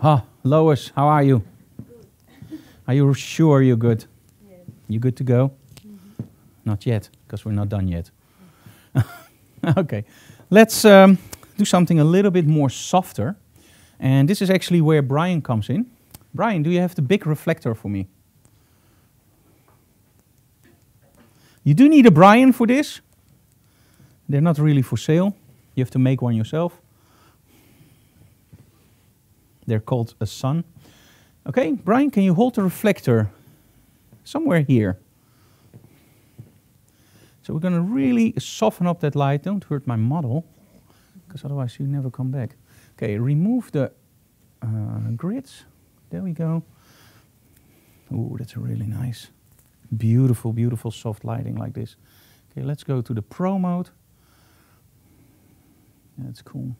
Speaker 1: Ah, Loïs, how are you? Are you sure you're good?
Speaker 2: Yeah.
Speaker 1: You good to go? Not yet, because we're not done yet. okay, let's um, do something a little bit more softer. And this is actually where Brian comes in. Brian, do you have the big reflector for me? You do need a Brian for this. They're not really for sale. You have to make one yourself. They're called a sun. Okay, Brian, can you hold the reflector somewhere here? So we're going to really soften up that light. Don't hurt my model, because otherwise you never come back. Okay, remove the uh, grids. There we go. Oh, that's a really nice. Beautiful, beautiful soft lighting like this. Okay, let's go to the Pro mode. That's cool.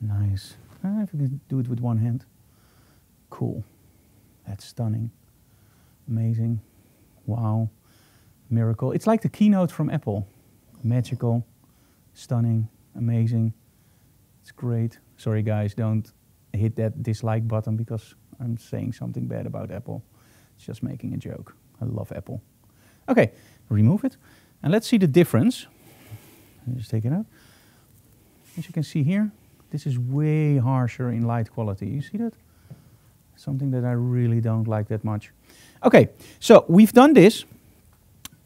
Speaker 1: Nice. Ah, if you can do it with one hand. Cool. That's stunning. Amazing. Wow. Miracle. It's like the keynote from Apple. Magical, stunning, amazing. It's great. Sorry guys, don't hit that dislike button because I'm saying something bad about Apple. It's just making a joke. I love Apple. Okay, remove it. And let's see the difference. Just take it out. As you can see here, this is way harsher in light quality. You see that? Something that I really don't like that much. Okay, so we've done this.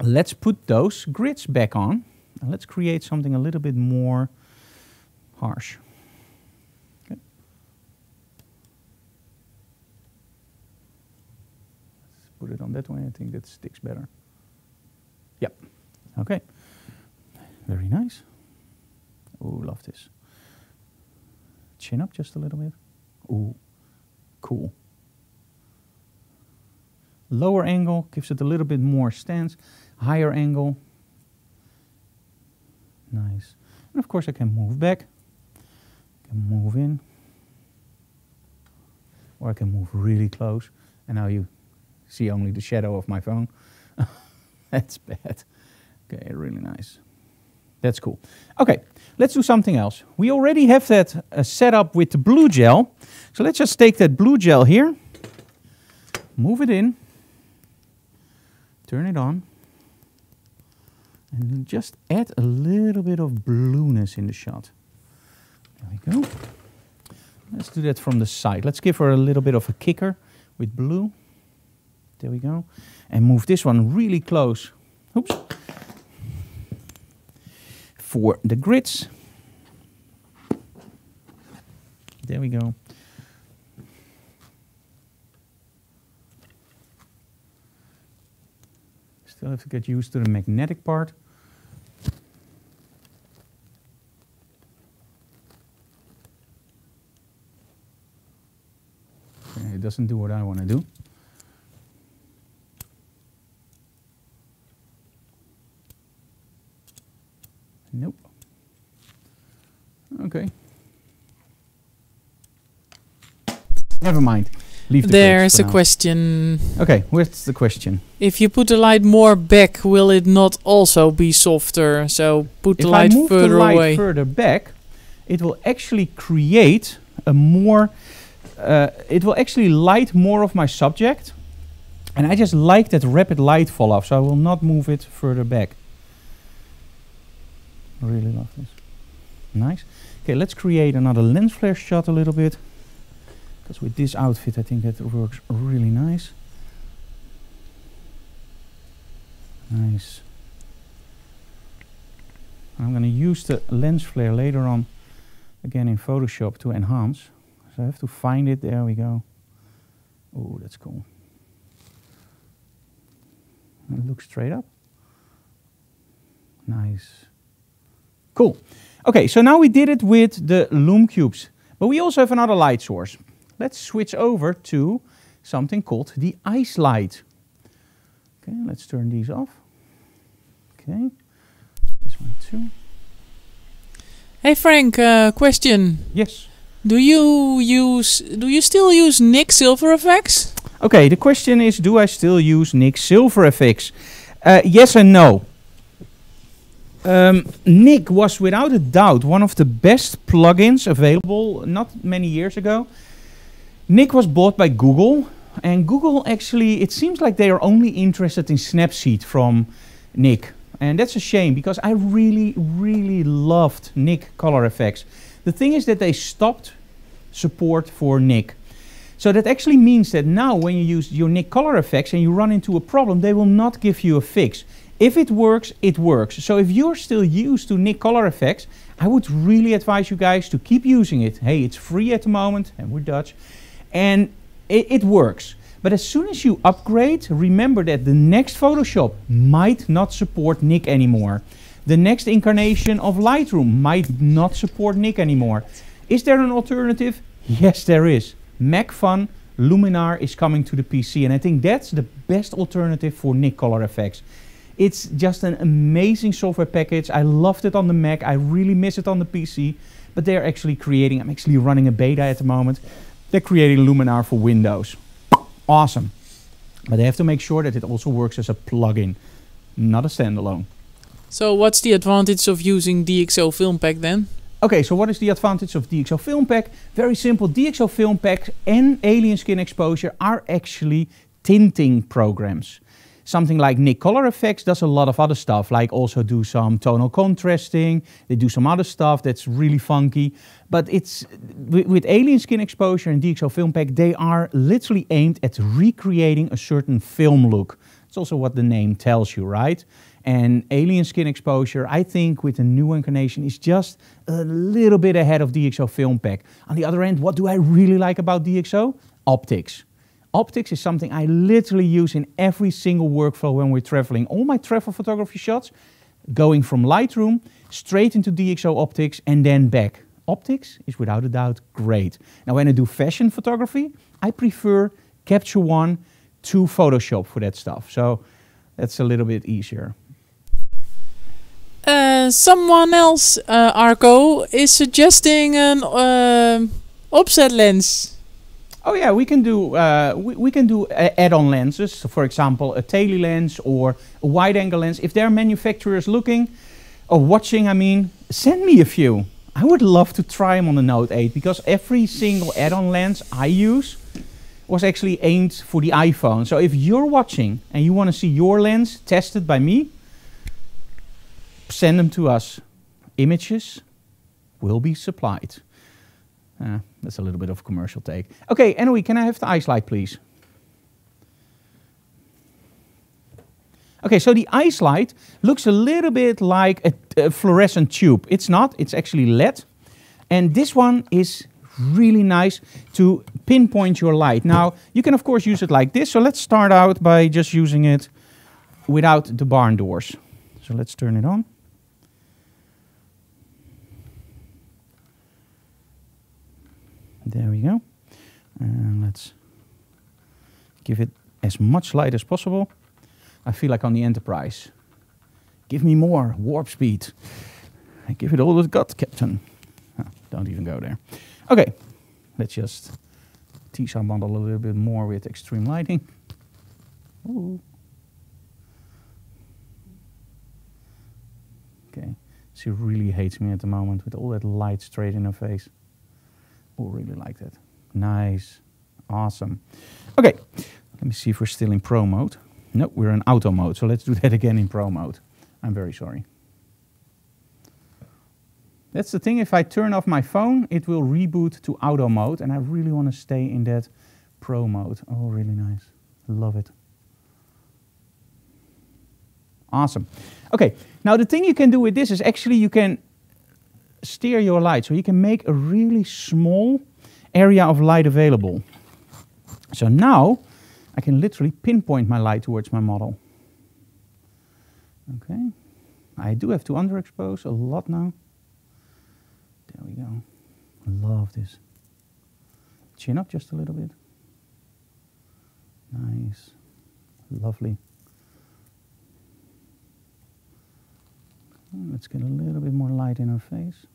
Speaker 1: Let's put those grids back on. And let's create something a little bit more harsh. Okay. Let's put it on that way. I think that sticks better. Yep. Okay. Very nice. Oh, love this. Chin up just a little bit. Ooh, cool. Lower angle gives it a little bit more stance. Higher angle. Nice. And of course I can move back. I can move in. Or I can move really close. And now you see only the shadow of my phone. That's bad. Okay, really nice. That's cool. Okay, let's do something else. We already have that uh, set up with the blue gel. So let's just take that blue gel here, move it in, turn it on, and just add a little bit of blueness in the shot. There we go. Let's do that from the side. Let's give her a little bit of a kicker with blue. There we go. And move this one really close. Oops for the grids. There we go. Still have to get used to the magnetic part. Okay, it doesn't do what I want to do. Nope. Okay. Never mind. Leave the
Speaker 3: There's a
Speaker 1: now.
Speaker 3: question.
Speaker 1: Okay, what's the question?
Speaker 3: If you put the light more back, will it not also be softer? So put
Speaker 1: If
Speaker 3: the
Speaker 1: I
Speaker 3: light
Speaker 1: move
Speaker 3: further
Speaker 1: the light
Speaker 3: away.
Speaker 1: further back, it will actually create a more. Uh, it will actually light more of my subject, and I just like that rapid light fall off, so I will not move it further back. I really love this. Nice. Okay, let's create another lens flare shot a little bit. Because with this outfit, I think that works really nice. Nice. I'm going to use the lens flare later on again in Photoshop to enhance. So I have to find it. There we go. Oh, that's cool. And look straight up. Nice. Cool. Okay, so now we did it with the Lume Cubes. But we also have another light source. Let's switch over to something called the ice light. Okay, let's turn these off. Okay, this one too.
Speaker 3: Hey Frank, uh, question.
Speaker 1: Yes.
Speaker 3: Do you use do you still use Nik Silver Efex?
Speaker 1: Okay, the question is, do I still use Nik Silver Efex? Uh, yes and no. Um, Nik was without a doubt one of the best plugins available not many years ago. Nik was bought by Google, and Google actually, it seems like they are only interested in Snapseed from Nik. And that's a shame because I really, really loved Nik Color Efex. The thing is that they stopped support for Nik. So that actually means that now when you use your Nik Color Efex and you run into a problem, they will not give you a fix. If it works, it works. So if you're still used to Nik Color Efex, I would really advise you guys to keep using it. Hey, it's free at the moment, and we're Dutch, and it, it works. But as soon as you upgrade, remember that the next Photoshop might not support Nik anymore. The next incarnation of Lightroom might not support Nik anymore. Is there an alternative? Yes, there is. Macphun Luminar is coming to the PC, and I think that's the best alternative for Nik Color Efex. It's just an amazing software package. I loved it on the Mac. I really miss it on the PC. But they're actually creating, I'm actually running a beta at the moment. They're creating Luminar for Windows. Awesome. But they have to make sure that it also works as a plugin, not a standalone.
Speaker 3: So what's the advantage of using DxO Film Pack then?
Speaker 1: Okay, so what is the advantage of DxO Film Pack? Very simple. DxO Film Pack and Alien Skin Exposure are actually tinting programs. Something like Nik Color Efex does a lot of other stuff, like also do some tonal contrasting. They do some other stuff that's really funky. But it's with, Alien Skin Exposure and DxO Film Pack, they are literally aimed at recreating a certain film look. It's also what the name tells you, right? And Alien Skin Exposure, I think with the new incarnation, is just a little bit ahead of DxO Film Pack. On the other end, what do I really like about DxO? Optics. Optics is something I literally use in every single workflow when we're traveling. All my travel photography shots going from Lightroom straight into DxO Optics and then back. Optics is without a doubt great. Now, when I do fashion photography, I prefer Capture One to Photoshop for that stuff. So that's a little bit easier.
Speaker 3: Uh, someone else, uh, Arco, is suggesting an um offset lens.
Speaker 1: Oh yeah, we can do uh, we, we can do uh, add-on lenses. So for example, a tele lens or a wide-angle lens. If there are manufacturers looking or watching, I mean, send me a few. I would love to try them on the Note 8 because every single add-on lens I use was actually aimed for the iPhone. So if you're watching and you want to see your lens tested by me, send them to us. Images will be supplied. Uh, that's a little bit of a commercial take. Okay, anyway, can I have the ice light, please? Okay, so the ice light looks a little bit like a, a fluorescent tube. It's not, it's actually LED. And this one is really nice to pinpoint your light. Now, you can of course use it like this. So let's start out by just using it without the barn doors. So let's turn it on. There we go. And let's give it as much light as possible. I feel like on the Enterprise. Give me more warp speed. Give it all it's got, Captain. Oh, don't even go there. Okay, let's just tease our model a little bit more with extreme lighting. Ooh. Okay, she really hates me at the moment with all that light straight in her face. Oh, really like that. Nice, awesome. Okay, let me see if we're still in pro mode. No, we're in auto mode, so let's do that again in pro mode. I'm very sorry. That's the thing, if I turn off my phone, it will reboot to auto mode, and I really want to stay in that pro mode. Oh, really nice. Love it. Awesome. Okay, now the thing you can do with this is actually you can steer your light. So you can make a really small area of light available. So now I can literally pinpoint my light towards my model. Okay, I do have to underexpose a lot now. There we go. I love this. Chin up just a little bit. Nice. Lovely. Let's get a little bit more light in her face.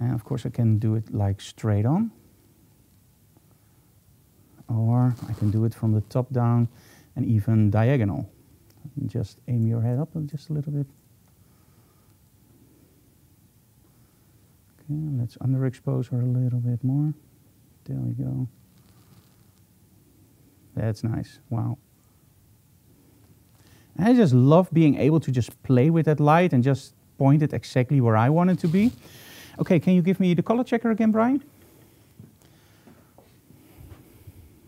Speaker 1: And of course I can do it like straight on. Or I can do it from the top down and even diagonal. Just aim your head up just a little bit. Okay, let's underexpose her a little bit more. There we go. That's nice. Wow. I just love being able to just play with that light and just point it exactly where I want it to be. Okay, can you give me the color checker again, Brian?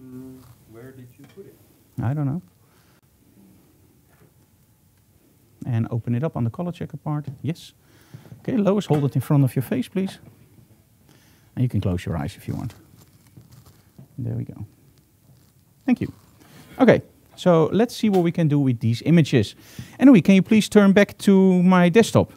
Speaker 4: Mm, where did you put it?
Speaker 1: I don't know. And open it up on the color checker part. Yes. Okay, Loïs, hold it in front of your face, please. And you can close your eyes if you want. There we go. Thank you. Okay, so let's see what we can do with these images. Anyway, can you please turn back to my desktop?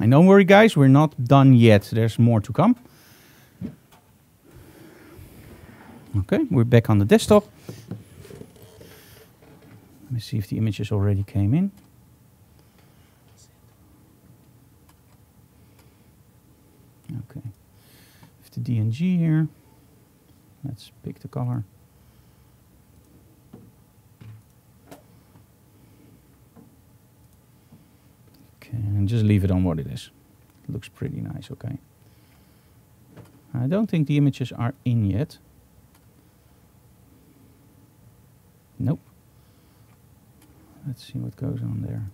Speaker 1: And don't worry, guys, we're not done yet. There's more to come. Okay, we're back on the desktop. Let me see if the images already came in. Okay, the DNG here. Let's pick the color. Okay, and just leave it on what it is. It looks pretty nice, okay. I don't think the images are in yet. Nope. Let's see what goes on there.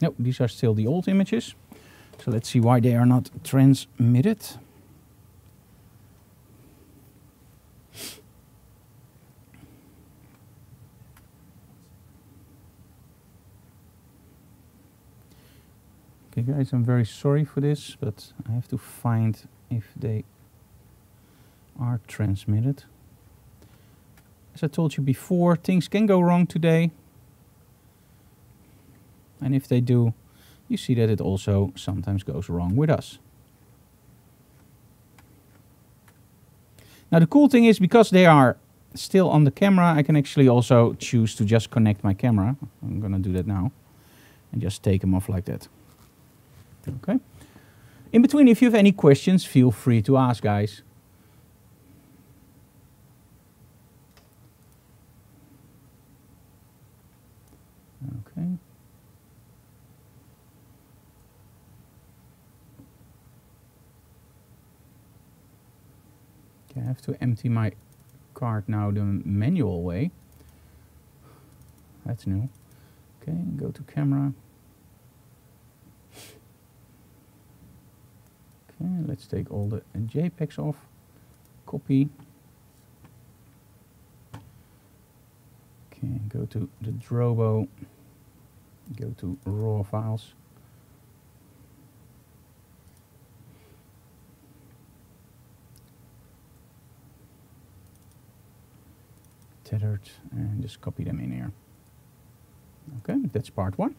Speaker 1: Nope, these are still the old images. So let's see why they are not transmitted. Okay guys, I'm very sorry for this, but I have to find if they are transmitted. As I told you before, things can go wrong today. And if they do, you see that it also sometimes goes wrong with us. Now the cool thing is because they are still on the camera, I can actually also choose to just connect my camera. I'm gonna do that now. And just take them off like that. Okay. In between, if you have any questions, feel free to ask, guys. Okay. Okay, I have to empty my card now the manual way. That's new. Okay, go to camera. Okay, let's take all the JPEGs off. Copy. Okay, go to the Drobo Go to raw files. Tethered and just copy them in here. Okay, that's part one.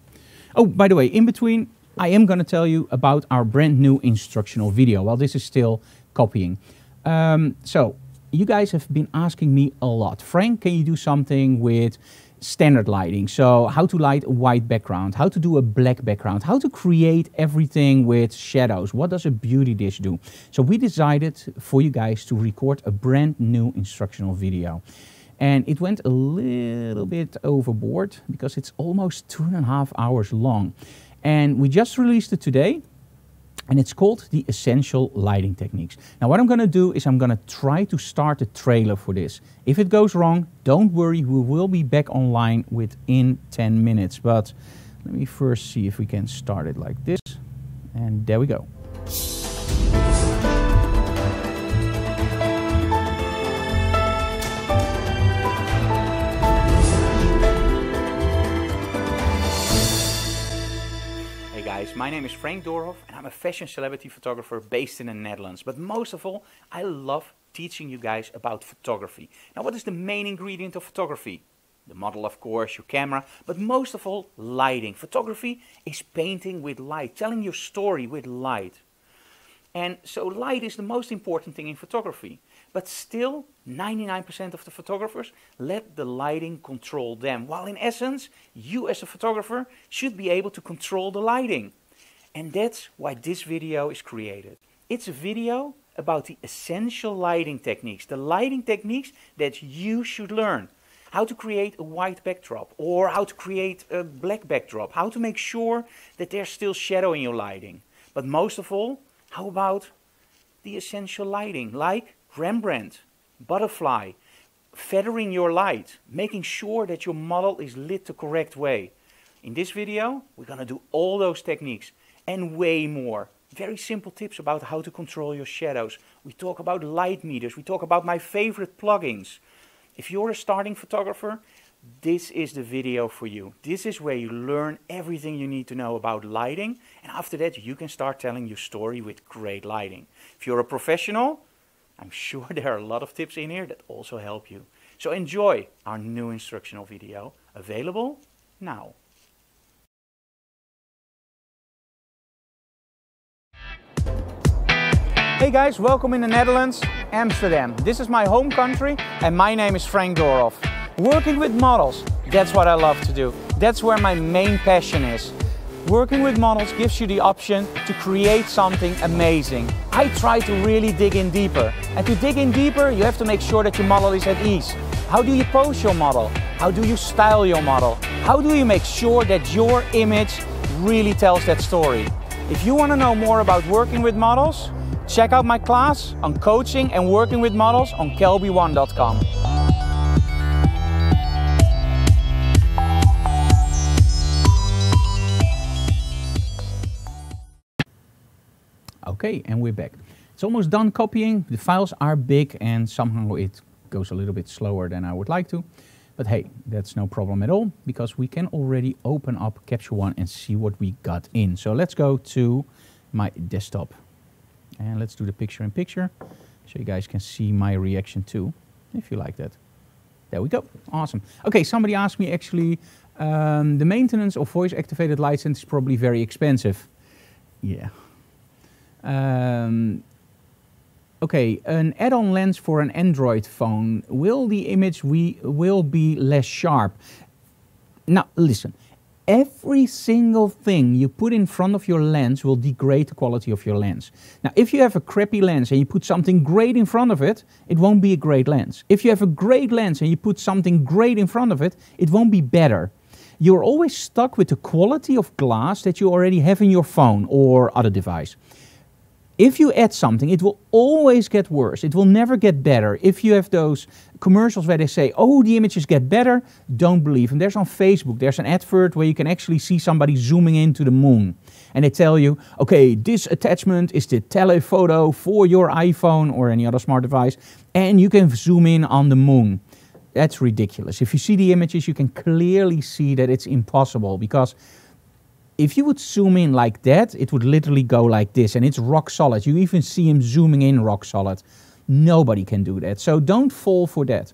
Speaker 1: Oh, by the way, in between, I am going to tell you about our brand new instructional video while this is still copying. Um, so, you guys have been asking me a lot. Frank, can you do something with standard lighting? So, how to light a white background, how to do a black background, how to create everything with shadows. What does a beauty dish do? So, we decided for you guys to record a brand new instructional video. And it went a little bit overboard because it's almost two and a half hours long. And we just released it today and it's called the Essential Lighting Techniques. Now what I'm going to do is I'm going to try to start a trailer for this. If it goes wrong, don't worry, we will be back online within 10 minutes. But let me first see if we can start it like this. And there we go. Guys, my name is Frank Doorhof and I'm a fashion celebrity photographer based in the Netherlands. But most of all, I love teaching you guys about photography. Now, what is the main ingredient of photography? The model, of course, your camera, but most of all, lighting. Photography is painting with light, telling your story with light. And so, light is the most important thing in photography. But still, 99% of the photographers let the lighting control them. While in essence, you as a photographer should be able to control the lighting. And that's why this video is created. It's a video about the essential lighting techniques, the lighting techniques that you should learn. How to create a white backdrop or how to create a black backdrop, how to make sure that there's still shadow in your lighting. But most of all, how about the essential lighting like Rembrandt, butterfly, feathering your light, making sure that your model is lit the correct way. In this video, we're to do all those techniques and way more. Very simple tips about how to control your shadows. We talk about light meters, we talk about my favorite plugins. If you're a starting photographer, this is the video for you. This is where you learn everything you need to know about lighting, and after that, you can start telling your story with great lighting. If you're a professional, I'm sure there are a lot of tips in here that also help you. So enjoy our new instructional video, available now. Hey guys, welcome in the Netherlands, Amsterdam. This is my home country and my name is Frank Doorhof. Working with models, that's what I love to do. That's where my main passion is. Working with models gives you the option to create something amazing. I try to really dig in deeper. And to dig in deeper, you have to make sure that your model is at ease. How do you pose your model? How do you style your model? How do you make sure that your image really tells that story? If you want to know more about working with models, check out my class on coaching and working with models on kelby1.com. Okay, and we're back. It's almost done copying. The files are big and somehow it goes a little bit slower than I would like to. But hey, that's no problem at all because we can already open up Capture One and see what we got in. So let's go to my desktop and let's do the picture in picture so you guys can see my reaction too, if you like that. There we go. Awesome. Okay, somebody asked me actually, um, the maintenance of voice activated license is probably very expensive. Yeah. Um, okay, an add-on lens for an Android phone. Will the image we will be less sharp? Now, listen. Every single thing you put in front of your lens will degrade the quality of your lens. Now, if you have a crappy lens and you put something great in front of it, it won't be a great lens. If you have a great lens and you put something great in front of it, it won't be better. You're always stuck with the quality of glass that you already have in your phone or other device if you add something, it will always get worse. It will never get better. If you have those commercials where they say, oh, the images get better, don't believe them. There's on Facebook, there's an advert where you can actually see somebody zooming into the moon. And they tell you, okay, this attachment is the telephoto for your iPhone or any other smart device, and you can zoom in on the moon. That's ridiculous. If you see the images, you can clearly see that it's impossible because if you would zoom in like that, it would literally go like this, and it's rock solid. You even see him zooming in rock solid. Nobody can do that. So don't fall for that.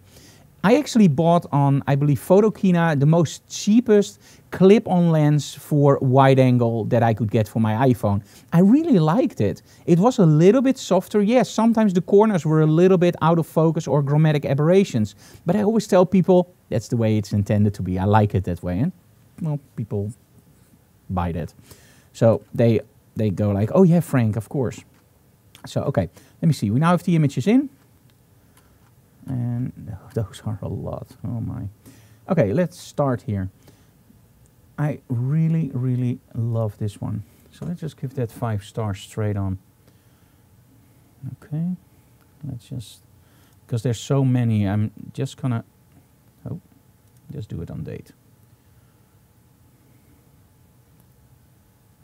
Speaker 1: I actually bought on, I believe, Photokina, the most cheapest clip-on lens for wide angle that I could get for my iPhone. I really liked it. It was a little bit softer. Yes, sometimes the corners were a little bit out of focus or chromatic aberrations. But I always tell people that's the way it's intended to be. I like it that way. And well, people buy that. So they they go like, oh yeah, Frank, of course. So okay, let me see. We now have the images in. And those are a lot. Oh my. Okay, let's start here. I really, really love this one. So let's just give that five stars straight on. Okay, let's just, because there's so many, I'm just gonna, oh, just do it on date.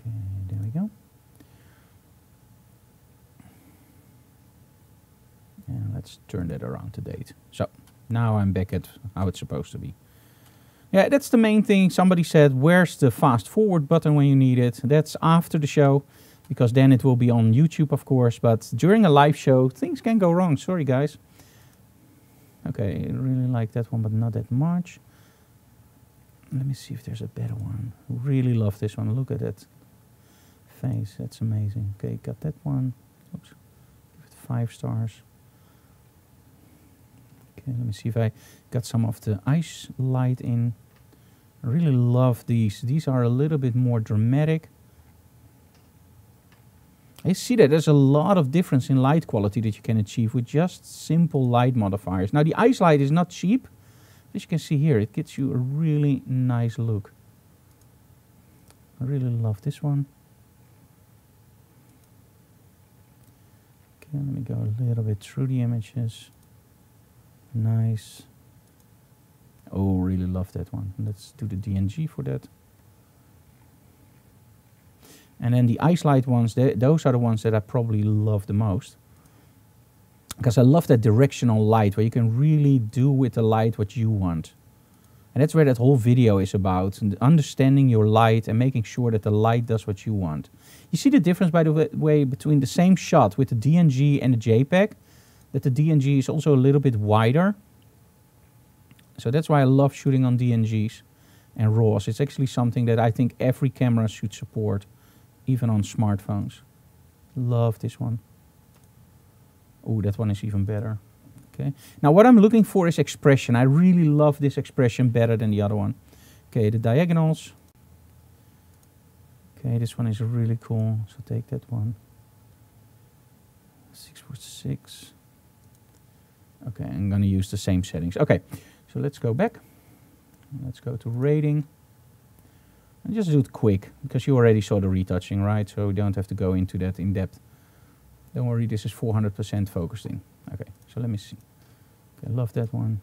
Speaker 1: Okay, there we go. And let's turn that around to date. So now I'm back at how it's supposed to be. Yeah, that's the main thing. Somebody said, where's the fast forward button when you need it? That's after the show, because then it will be on YouTube, of course. But during a live show, things can go wrong. Sorry, guys. Okay, I really like that one, but not that much. Let me see if there's a better one. Really love this one. Look at that face. That's amazing. Okay, got that one. Oops. Give it five stars. Okay, let me see if I got some of the ice light in. I really love these. These are a little bit more dramatic. I see that there's a lot of difference in light quality that you can achieve with just simple light modifiers. Now the ice light is not cheap. As you can see here, it gives you a really nice look. I really love this one. Let me go a little bit through the images. Nice. Oh, really love that one. Let's do the DNG for that. And then the ice light ones, they, those are the ones that I probably love the most. Because I love that directional light where you can really do with the light what you want. And that's where that whole video is about, understanding your light and making sure that the light does what you want. You see the difference, by the way, between the same shot with the DNG and the JPEG, that the DNG is also a little bit wider. So that's why I love shooting on DNGs and RAWs. It's actually something that I think every camera should support, even on smartphones. Love this one. Oh, that one is even better. Okay. Now what I'm looking for is expression. I really love this expression better than the other one. Okay, the diagonals. Okay, this one is really cool. So take that one. Six foot six. Okay, I'm gonna use the same settings. Okay, so let's go back. Let's go to rating. And just do it quick because you already saw the retouching, right? So we don't have to go into that in depth. Don't worry, this is 400% focusing. Okay, so let me see. Okay, love that one.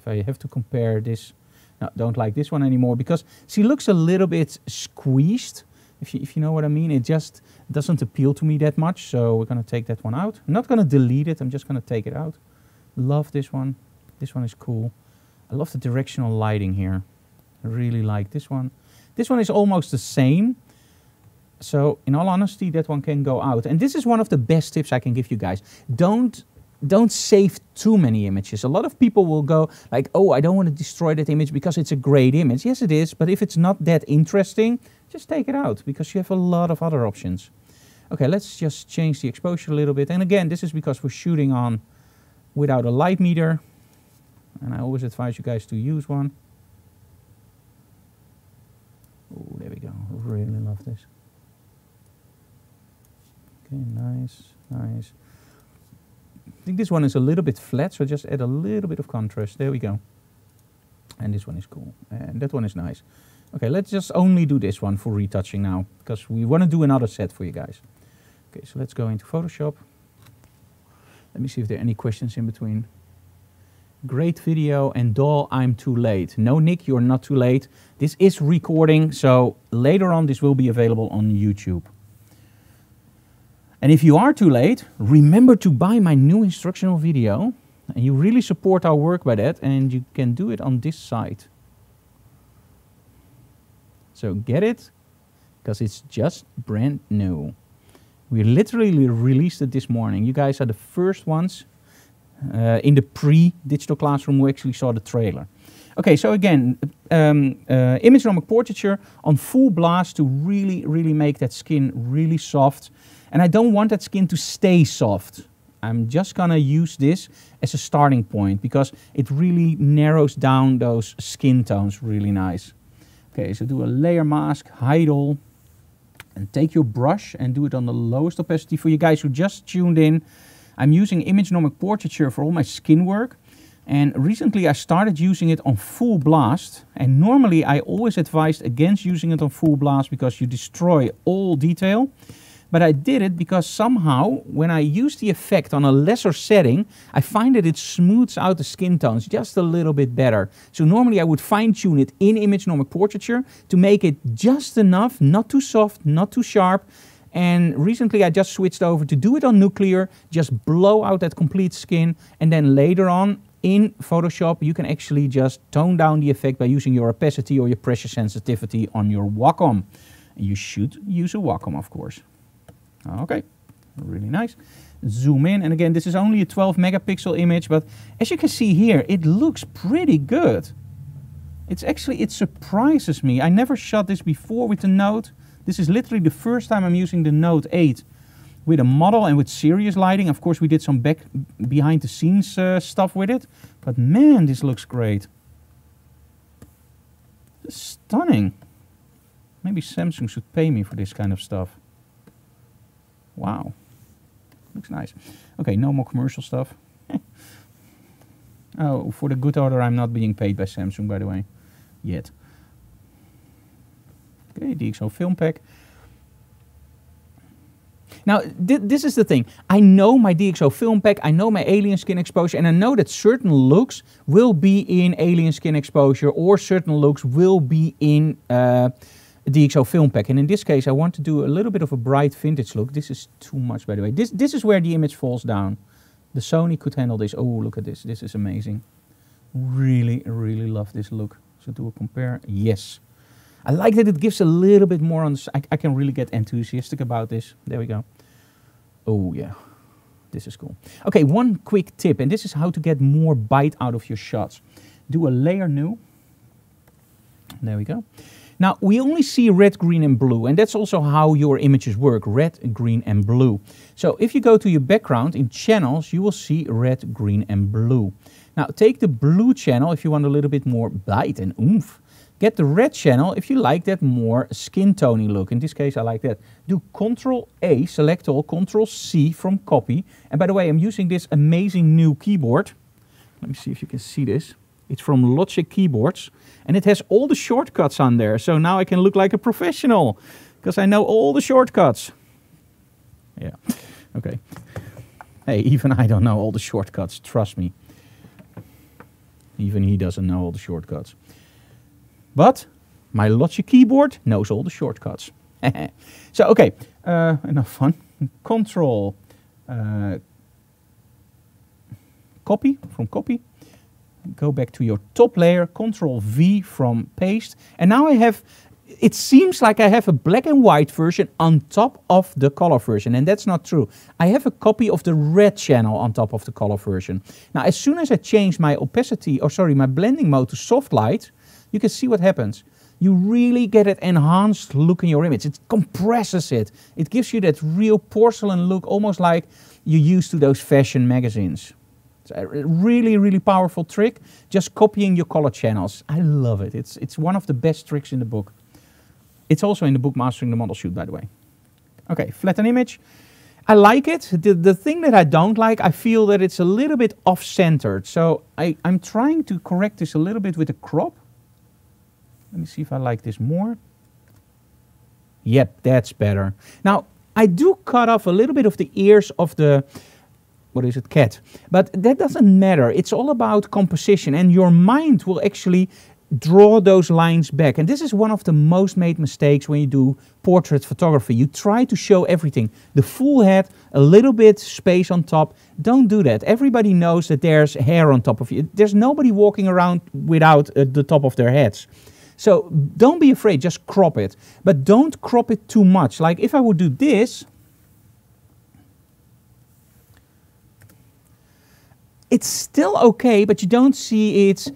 Speaker 1: If I have to compare this, no, don't like this one anymore because she looks a little bit squeezed. If you, if you know what I mean, it just doesn't appeal to me that much. So we're gonna take that one out. I'm not gonna delete it. I'm just gonna take it out. Love this one. This one is cool. I love the directional lighting here. I really like this one. This one is almost the same. So in all honesty, that one can go out. And this is one of the best tips I can give you guys. Don't don't save too many images. A lot of people will go like, oh, I don't want to destroy that image because it's a great image. Yes, it is. But if it's not that interesting, just take it out because you have a lot of other options. Okay, let's just change the exposure a little bit. And again, this is because we're shooting on without a light meter. And I always advise you guys to use one. Oh, there we go. Really love this. Okay, nice, nice. I think this one is a little bit flat, so just add a little bit of contrast. There we go. And this one is cool. And that one is nice. Okay, let's just only do this one for retouching now, because we want to do another set for you guys. Okay, so let's go into Photoshop. Let me see if there are any questions in between. Great video and doll, I'm too late. No, Nick, you're not too late. This is recording, so later on this will be available on YouTube. And if you are too late, remember to buy my new instructional video. And you really support our work by that, and you can do it on this site. So get it, because it's just brand new. We literally released it this morning. You guys are the first ones uh, in the pre-digital classroom who actually saw the trailer. Okay, so again, um, uh, Imagenomic portraiture on full blast to really, really make that skin really soft. And I don't want that skin to stay soft. I'm just gonna use this as a starting point because it really narrows down those skin tones really nice. Okay, so do a layer mask, hide all, and take your brush and do it on the lowest opacity. For you guys who just tuned in, I'm using Imagenomic portraiture for all my skin work. And recently I started using it on full blast. And normally I always advised against using it on full blast because you destroy all detail. But I did it because somehow when I use the effect on a lesser setting, I find that it smooths out the skin tones just a little bit better. So normally I would fine tune it in Imagenomic portraiture to make it just enough, not too soft, not too sharp. And recently I just switched over to do it on nuclear, just blow out that complete skin. And then later on in Photoshop, you can actually just tone down the effect by using your opacity or your pressure sensitivity on your Wacom. You should use a Wacom, of course. Okay, really nice. Zoom in, and again, this is only a 12 megapixel image, but as you can see here, it looks pretty good. It's actually, it surprises me. I never shot this before with the Note. This is literally the first time I'm using the Note 8 with a model and with serious lighting. Of course, we did some back behind the scenes uh, stuff with it, but man, this looks great. Stunning. Maybe Samsung should pay me for this kind of stuff. Wow. Looks nice. Okay, no more commercial stuff. oh, for the good order, I'm not being paid by Samsung, by the way, yet. Okay, DxO Film Pack. Now, th this is the thing. I know my DxO film pack, I know my alien skin exposure, and I know that certain looks will be in alien skin exposure or certain looks will be in uh, DxO film pack. And in this case, I want to do a little bit of a bright vintage look. This is too much, by the way. This, this is where the image falls down. The Sony could handle this. Oh, look at this. This is amazing. Really, really love this look. So do a compare. Yes. I like that it gives a little bit more on. I, I can really get enthusiastic about this. There we go. Oh yeah, this is cool. Okay, one quick tip, and this is how to get more bite out of your shots. Do a layer new. There we go. Now, we only see red, green, and blue, and that's also how your images work, red, green, and blue. So if you go to your background in channels, you will see red, green, and blue. Now, take the blue channel if you want a little bit more bite and oomph. Get the red channel if you like that more skin tony look. In this case, I like that. Do Control A, select all, Control C from copy. And by the way, I'm using this amazing new keyboard. Let me see if you can see this. It's from Logic Keyboards and it has all the shortcuts on there. So now I can look like a professional because I know all the shortcuts. Yeah, okay. Hey, even I don't know all the shortcuts, trust me. Even he doesn't know all the shortcuts. But my Logic keyboard knows all the shortcuts. so, okay, uh, enough fun. Control, uh, copy from copy go back to your top layer, Control V from paste. And now I have, it seems like I have a black and white version on top of the color version. And that's not true. I have a copy of the red channel on top of the color version. Now, as soon as I change my opacity, or sorry, my blending mode to soft light, you can see what happens. You really get an enhanced look in your image. It compresses it. It gives you that real porcelain look, almost like you used to those fashion magazines. It's a really, really powerful trick, just copying your color channels. I love it. It's, it's one of the best tricks in the book. It's also in the book Mastering the Model Shoot, by the way. Okay, flatten image. I like it. The, the thing that I don't like, I feel that it's a little bit off-centered. So I, I'm trying to correct this a little bit with a crop. Let me see if I like this more. Yep, that's better. Now, I do cut off a little bit of the ears of the what is it, cat. But that doesn't matter. It's all about composition, and your mind will actually draw those lines back. And this is one of the most made mistakes when you do portrait photography. You try to show everything, the full head, a little bit space on top. Don't do that. Everybody knows that there's hair on top of you. There's nobody walking around without uh, the top of their heads. So don't be afraid, just crop it. But don't crop it too much. Like if I would do this, it's still okay, but you don't see it,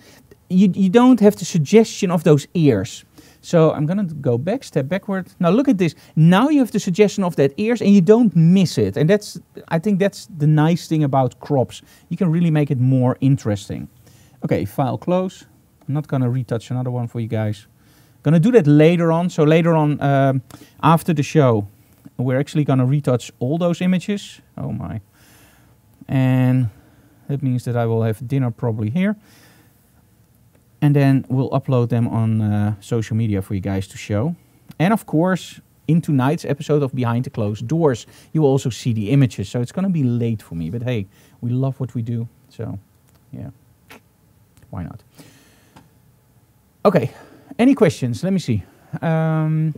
Speaker 1: you, you don't have the suggestion of those ears. So I'm gonna go back, step backward. Now look at this. Now you have the suggestion of that ears and you don't miss it. And that's, I think that's the nice thing about crops. You can really make it more interesting. Okay, file close. I'm not gonna retouch another one for you guys. Gonna do that later on. So later on, um, after the show, we're actually gonna retouch all those images. Oh my. And that means that I will have dinner probably here. And then we'll upload them on uh, social media for you guys to show. And of course, in tonight's episode of Behind the Closed Doors, you will also see the images. So it's going to be late for me. But hey, we love what we do. So, yeah, why not? Okay, any questions? Let me see. Um,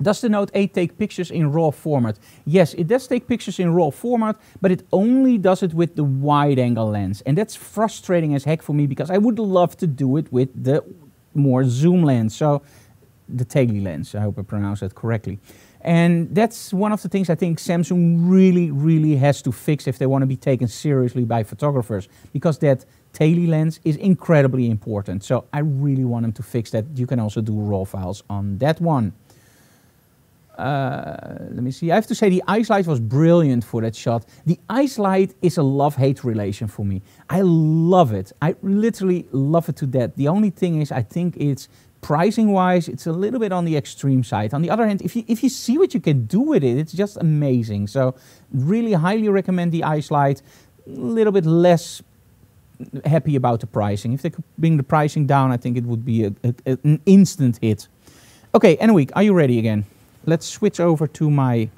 Speaker 1: does the Note 8 take pictures in RAW format? Yes, it does take pictures in RAW format, but it only does it with the wide angle lens. And that's frustrating as heck for me because I would love to do it with the more zoom lens. So the Tele lens, I hope I pronounced that correctly. And that's one of the things I think Samsung really, really has to fix if they want to be taken seriously by photographers, because that Tele lens is incredibly important. So I really want them to fix that. You can also do RAW files on that one. Uh, let me see. I have to say the ice light was brilliant for that shot. The ice light is a love-hate relation for me. I love it. I literally love it to death. The only thing is, I think it's pricing-wise, it's a little bit on the extreme side. On the other hand, if you if you see what you can do with it, it's just amazing. So, really highly recommend the ice light. A little bit less happy about the pricing. If they could bring the pricing down, I think it would be a, a, an instant hit. Okay, Anouk, are you ready again? Let's switch over to my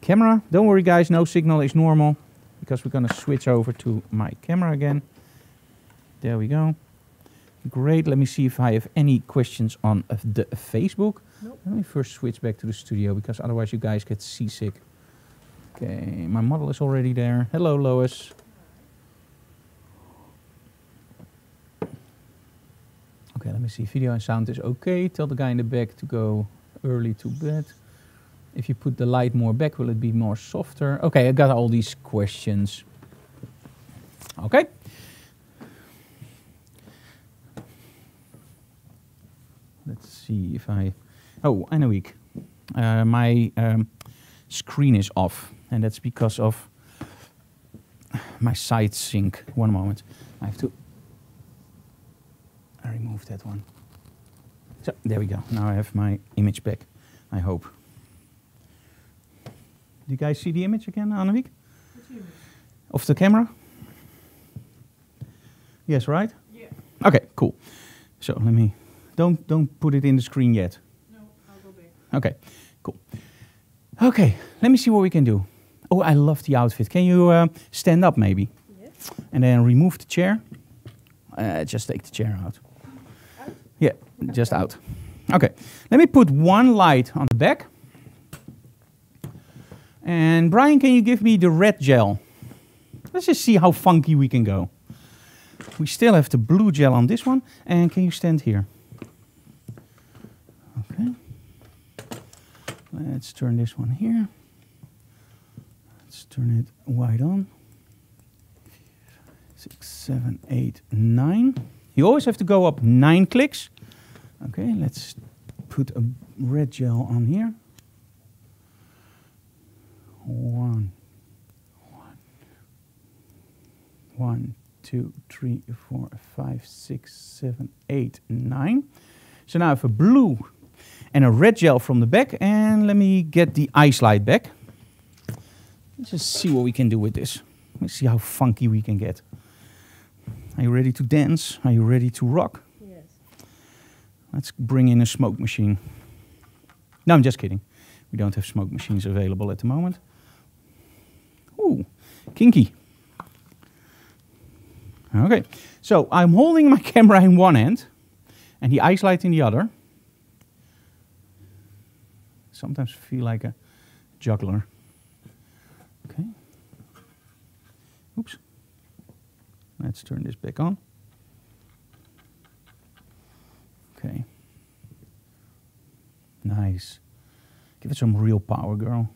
Speaker 1: camera. Don't worry guys, no signal is normal because we're gonna switch over to my camera again. There we go. Great, let me see if I have any questions on uh, the Facebook.
Speaker 2: Nope.
Speaker 1: Let me first switch back to the studio because otherwise you guys get seasick. Okay, my model is already there. Hello Loïs. Okay, let me see. Video and sound is okay. Tell the guy in the back to go early to bed. If you put the light more back, will it be more softer? Okay, I got all these questions. Okay. Let's see if I... Oh, and a week. Uh, my um, screen is off, and that's because of my SideSync. One moment. I have to I remove that one. So, there we go. Now I have my image back, I hope. Do you guys see the image again, Annemiek? Of the camera? Yes, right?
Speaker 2: Yeah.
Speaker 1: Okay, cool. So let me don't don't put it in the screen yet.
Speaker 2: No, I'll go back.
Speaker 1: Okay, cool. Okay, let me see what we can do. Oh, I love the outfit. Can you uh, stand up maybe?
Speaker 2: Yes.
Speaker 1: And then remove the chair. Uh, just take the chair out.
Speaker 2: Out?
Speaker 1: Yeah, just out. Okay, let me put one light on the back. And Brian, can you give me the red gel? Let's just see how funky we can go. We still have the blue gel on this one. And can you stand here? Okay. Let's turn this one here. Let's turn it wide on. Six, seven, eight, nine. You always have to go up nine clicks. Okay, let's put a red gel on here. One, one, one, two, three, four, five, six, seven, eight, nine. So now I have a blue and a red gel from the back. And let me get the ice light back. Let's just see what we can do with this. Let's see how funky we can get. Are you ready to dance? Are you ready to rock?
Speaker 2: Yes.
Speaker 1: Let's bring in a smoke machine. No, I'm just kidding. We don't have smoke machines available at the moment. Ooh, kinky. Okay, so I'm holding my camera in one hand and the ice light in the other. Sometimes feel like a juggler. Okay. Oops. Let's turn this back on. Okay. Nice. Give it some real power, girl.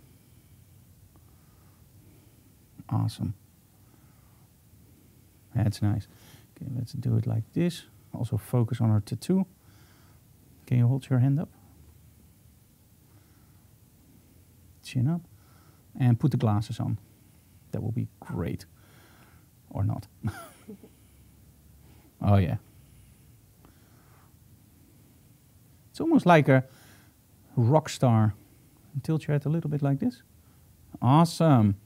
Speaker 1: Awesome. That's nice. Okay, let's do it like this. Also focus on her tattoo. Can you hold your hand up? Chin up. And put the glasses on. That will be great. Or not. oh, yeah. It's almost like a rock star. Tilt your head a little bit like this. Awesome.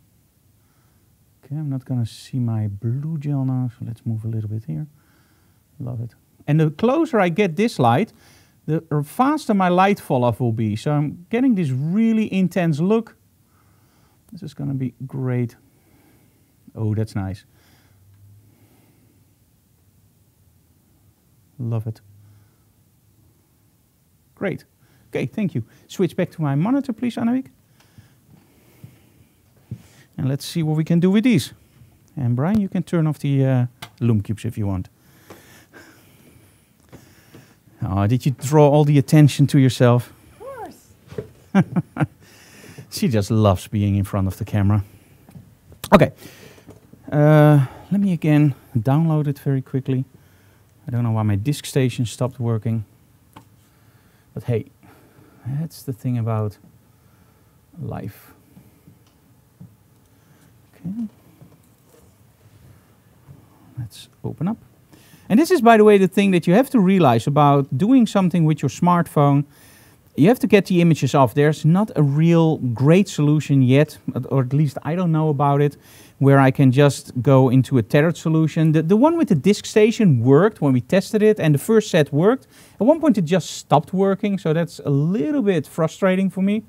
Speaker 1: Okay, I'm not to see my blue gel now, so let's move a little bit here. Love it. And the closer I get this light, the faster my light fall off will be. So I'm getting this really intense look. This is going to be great. Oh, that's nice. Love it. Great. Okay, thank you. Switch back to my monitor, please, Annemiek. And let's see what we can do with these. And Brian, you can turn off the uh, Lume cubes if you want. Oh, did you draw all the attention to yourself?
Speaker 2: Of course.
Speaker 1: She just loves being in front of the camera. Okay. Uh, let me again download it very quickly. I don't know why my disk station stopped working. But hey, that's the thing about life. Okay. Let's open up. And this is, by the way, the thing that you have to realize about doing something with your smartphone. You have to get the images off. There's not a real great solution yet, or at least I don't know about it, where I can just go into a tethered solution. The, the one with the disk station worked when we tested it, and the first set worked. At one point, it just stopped working, so that's a little bit frustrating for me.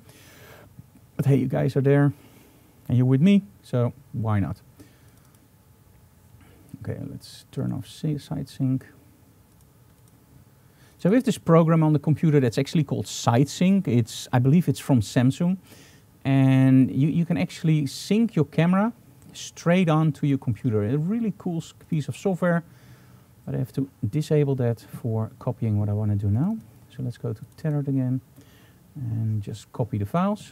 Speaker 1: But hey, you guys are there, and you're with me, so why not? Okay, let's turn off si- SideSync. So we have this program on the computer that's actually called SideSync. It's, I believe it's from Samsung. And you, you can actually sync your camera straight onto your computer. A really cool piece of software. But I have to disable that for copying what I want to do now. So let's go to Tethered again and just copy the files.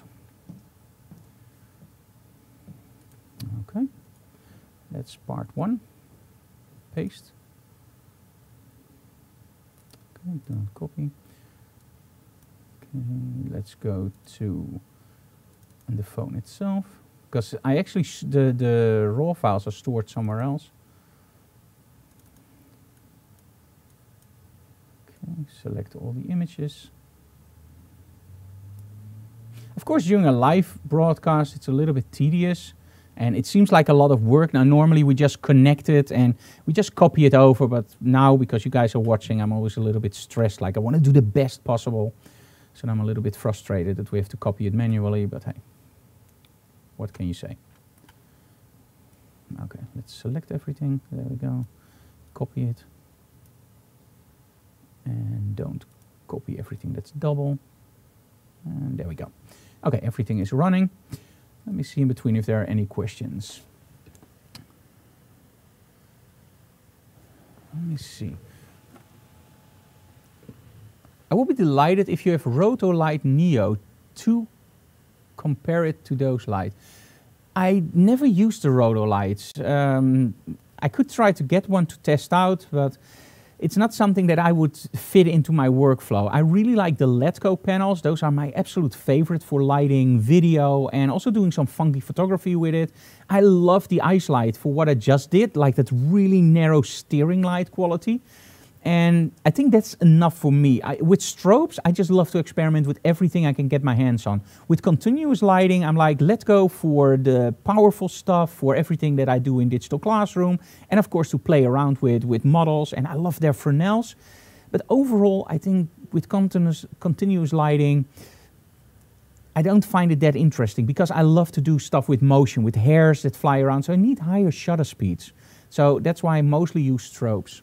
Speaker 1: Okay, that's part one. Paste. Okay, don't copy. Okay, let's go to the phone itself. Because I actually, the, the raw files are stored somewhere else. Okay, select all the images. Of course, during a live broadcast, it's a little bit tedious and it seems like a lot of work. Now, normally we just connect it and we just copy it over, but now because you guys are watching, I'm always a little bit stressed. Like, I want to do the best possible. So I'm a little bit frustrated that we have to copy it manually, but hey, what can you say? Okay, let's select everything. There we go. Copy it. And don't copy everything that's double. And there we go. Okay, everything is running. Let me see in between if there are any questions. Let me see. I would be delighted if you have Rotolight Neo to compare it to those lights. I never used the Rotolights. Um, I could try to get one to test out, but it's not something that I would fit into my workflow. I really like the Letco panels. Those are my absolute favorite for lighting video and also doing some funky photography with it. I love the ice light for what I just did, like that really narrow steering light quality. And I think that's enough for me. I, with strobes, I just love to experiment with everything I can get my hands on. With continuous lighting, I'm like, let's go for the powerful stuff, for everything that I do in digital classroom, and of course to play around with, with models. And I love their Fresnels. But overall, I think with continuous, continuous lighting, I don't find it that interesting because I love to do stuff with motion, with hairs that fly around. So I need higher shutter speeds. So that's why I mostly use strobes.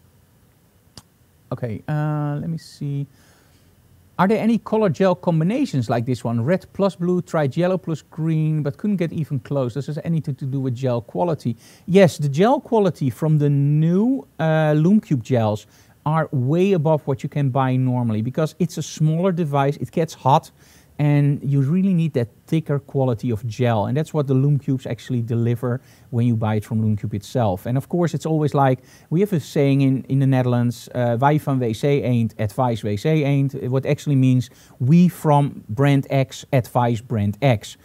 Speaker 1: Okay, uh, let me see. Are there any color gel combinations like this one? Red plus blue, tried yellow plus green, but couldn't get even close. Does this anything to do with gel quality? Yes, the gel quality from the new uh, Lume Cube gels are way above what you can buy normally because it's a smaller device, it gets hot, and you really need that thicker quality of gel. And that's what the Lume Cubes actually deliver when you buy it from Lume Cube itself. And of course, it's always like we have a saying in, in the Netherlands: uh, "Wij van WC Eend advise WC Eend." What actually means we from brand X advise brand X.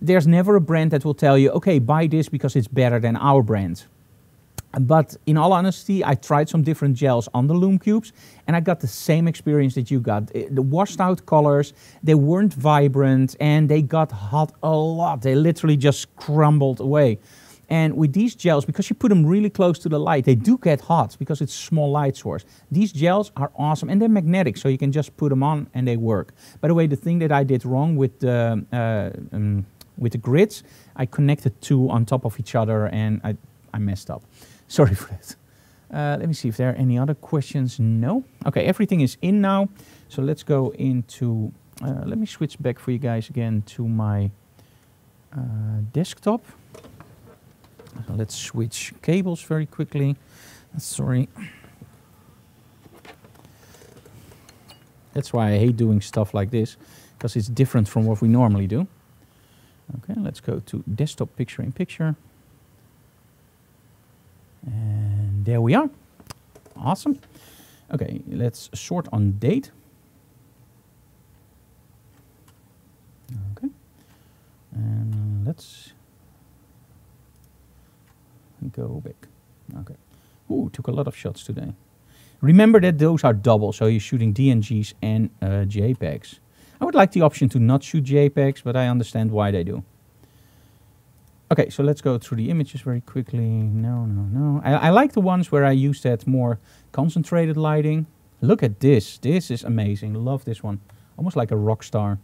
Speaker 1: There's never a brand that will tell you, "Okay, buy this because it's better than our brand." But in all honesty, I tried some different gels on the Lume Cubes and I got the same experience that you got. Eh, The washed out colors, they weren't vibrant and they got hot a lot. They literally just crumbled away. And with these gels, because you put them really close to the light, they do get hot because it's small light source. These gels are awesome and they're magnetic, so you can just put them on and they work. By the way, the thing that I did wrong with the uh, um, with the grids, I connected two on top of each other and I, I messed up. Sorry for that. Uh, let me see if there are any other questions. No. Okay, everything is in now. So let's go into. Uh, let me switch back for you guys again to my uh, desktop. So let's switch cables very quickly. Sorry. That's why I hate doing stuff like this, because it's different from what we normally do. Okay, let's go to desktop picture in picture. And there we are. Awesome. Okay, let's sort on date. Okay. And let's go back. Okay. Ooh, took a lot of shots today. Remember that those are double, so you're shooting DNGs and uh, JPEGs. I would like the option to not shoot JPEGs, but I understand why they do. Okay, so let's go through the images very quickly. No, no, no. I, I like the ones where I use that more concentrated lighting. Look at this. This is amazing. Love this one. Almost like a rock star.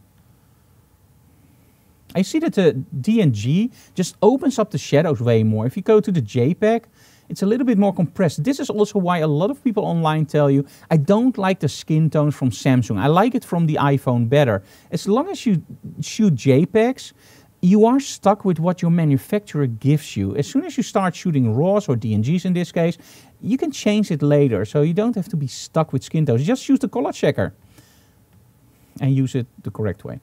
Speaker 1: I see that the DNG just opens up the shadows way more. If you go to the JPEG, it's a little bit more compressed. This is also why a lot of people online tell you, I don't like the skin tones from Samsung. I like it from the iPhone better. As long as you shoot JPEGs, you are stuck with what your manufacturer gives you. As soon as you start shooting RAWs or DNGs in this case, you can change it later. So you don't have to be stuck with skin tones. Just use the color checker and use it the correct way.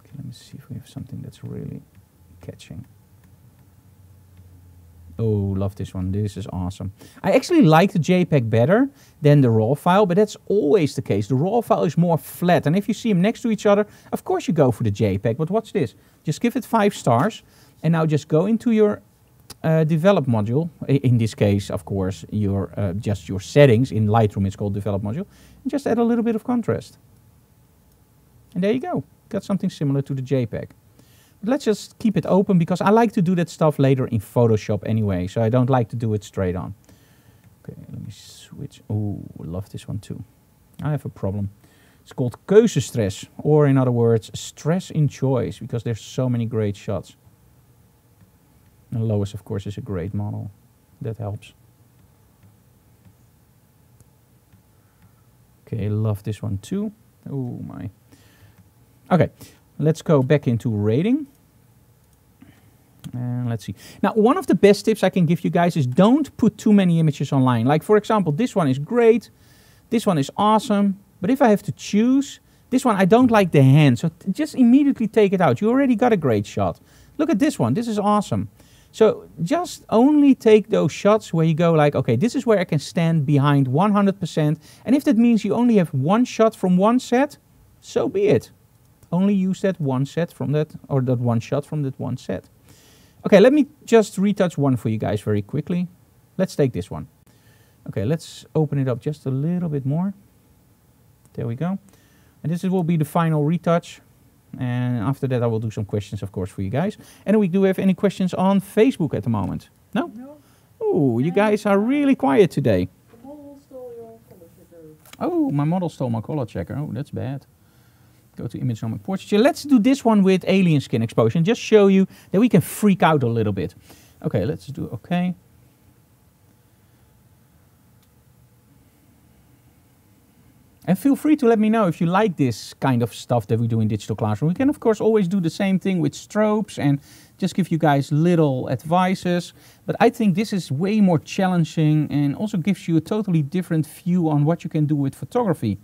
Speaker 1: Okay, let me see if we have something that's really catching. Oh, love this one. This is awesome. I actually like the JPEG better than the RAW file, but that's always the case. The RAW file is more flat, and if you see them next to each other, of course you go for the JPEG. But watch this. Just give it five stars, and now just go into your uh, develop module. In this case, of course, your uh, just your settings in Lightroom. It's called develop module, and just add a little bit of contrast. And there you go. Got something similar to the JPEG. Let's just keep it open because I like to do that stuff later in Photoshop anyway. So I don't like to do it straight on. Okay, let me switch. Oh, love this one too. I have a problem. It's called keuzestress, or in other words, stress in choice, because there's so many great shots. And Loïs, of course, is a great model. That helps. Okay, love this one too. Oh my. Okay, let's go back into rating. And let's see. Now, one of the best tips I can give you guys is don't put too many images online. Like, for example, this one is great. This one is awesome. But if I have to choose, this one I don't like the hand. So just immediately take it out. You already got a great shot. Look at this one. This is awesome. So just only take those shots where you go like, okay, this is where I can stand behind 100%. And if that means you only have one shot from one set, so be it. Only use that one set from that, or that one shot from that one set. Okay, let me just retouch one for you guys very quickly. Let's take this one. Okay, let's open it up just a little bit more. There we go. And this will be the final retouch. And after that, I will do some questions, of course, for you guys. And we do have any questions on Facebook at the moment? No?
Speaker 2: No,
Speaker 1: Oh, you guys are really quiet today.
Speaker 2: the model stole your color checker.
Speaker 1: Oh, my model stole my color checker. Oh, that's bad. Go to Image Imagenomic Portraiture. Let's do this one with alien skin exposure and just show you that we can freak out a little bit. Okay, let's do okay. And feel free to let me know if you like this kind of stuff that we do in Digital Classroom. We can, of course, always do the same thing with strobes and just give you guys little advices. But I think this is way more challenging and also gives you a totally different view on what you can do with photography.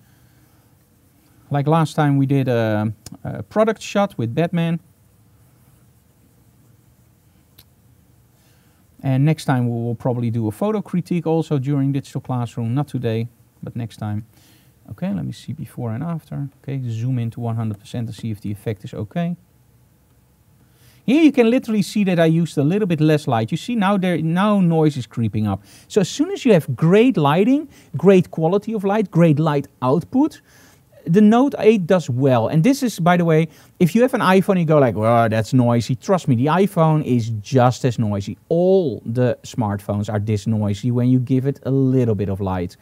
Speaker 1: Like last time we did a, a product shot with Batman. And next time we will probably do a photo critique also during Digital Classroom. Not today, but next time. Okay, let me see before and after. Okay, zoom into 100% to see if the effect is okay. Here you can literally see that I used a little bit less light. You see now there now noise is creeping up. So as soon as you have great lighting, great quality of light, great light output, the Note 8 does well. And this is, by the way, if you have an iPhone, you go like, well, that's noisy. Trust me, the iPhone is just as noisy. All the smartphones are this noisy when you give it a little bit of light.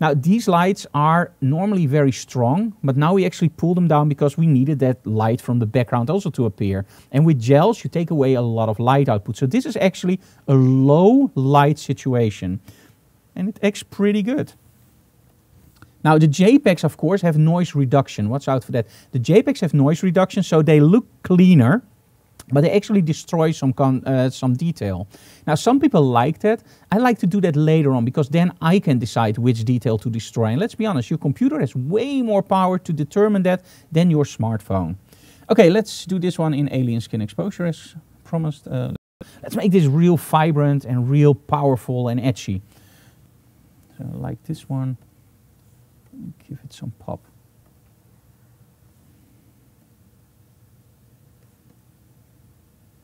Speaker 1: Now, these lights are normally very strong, but now we actually pull them down because we needed that light from the background also to appear. And with gels, you take away a lot of light output. So this is actually a low light situation. And it acts pretty good. Now the JPEGs, of course, have noise reduction. Watch out for that. The JPEGs have noise reduction, so they look cleaner, but they actually destroy some uh, some detail. Now some people like that. I like to do that later on because then I can decide which detail to destroy. And let's be honest, your computer has way more power to determine that than your smartphone. Okay, let's do this one in alien skin exposure as promised. Uh, let's make this real vibrant and real powerful and edgy. So like this one give it some pop.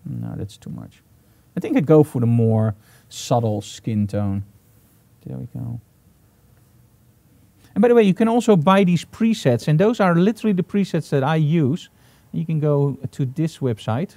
Speaker 1: No, that's too much. I think I'd go for the more subtle skin tone. There we go. And by the way, you can also buy these presets, and those are literally the presets that I use. You can go to this website.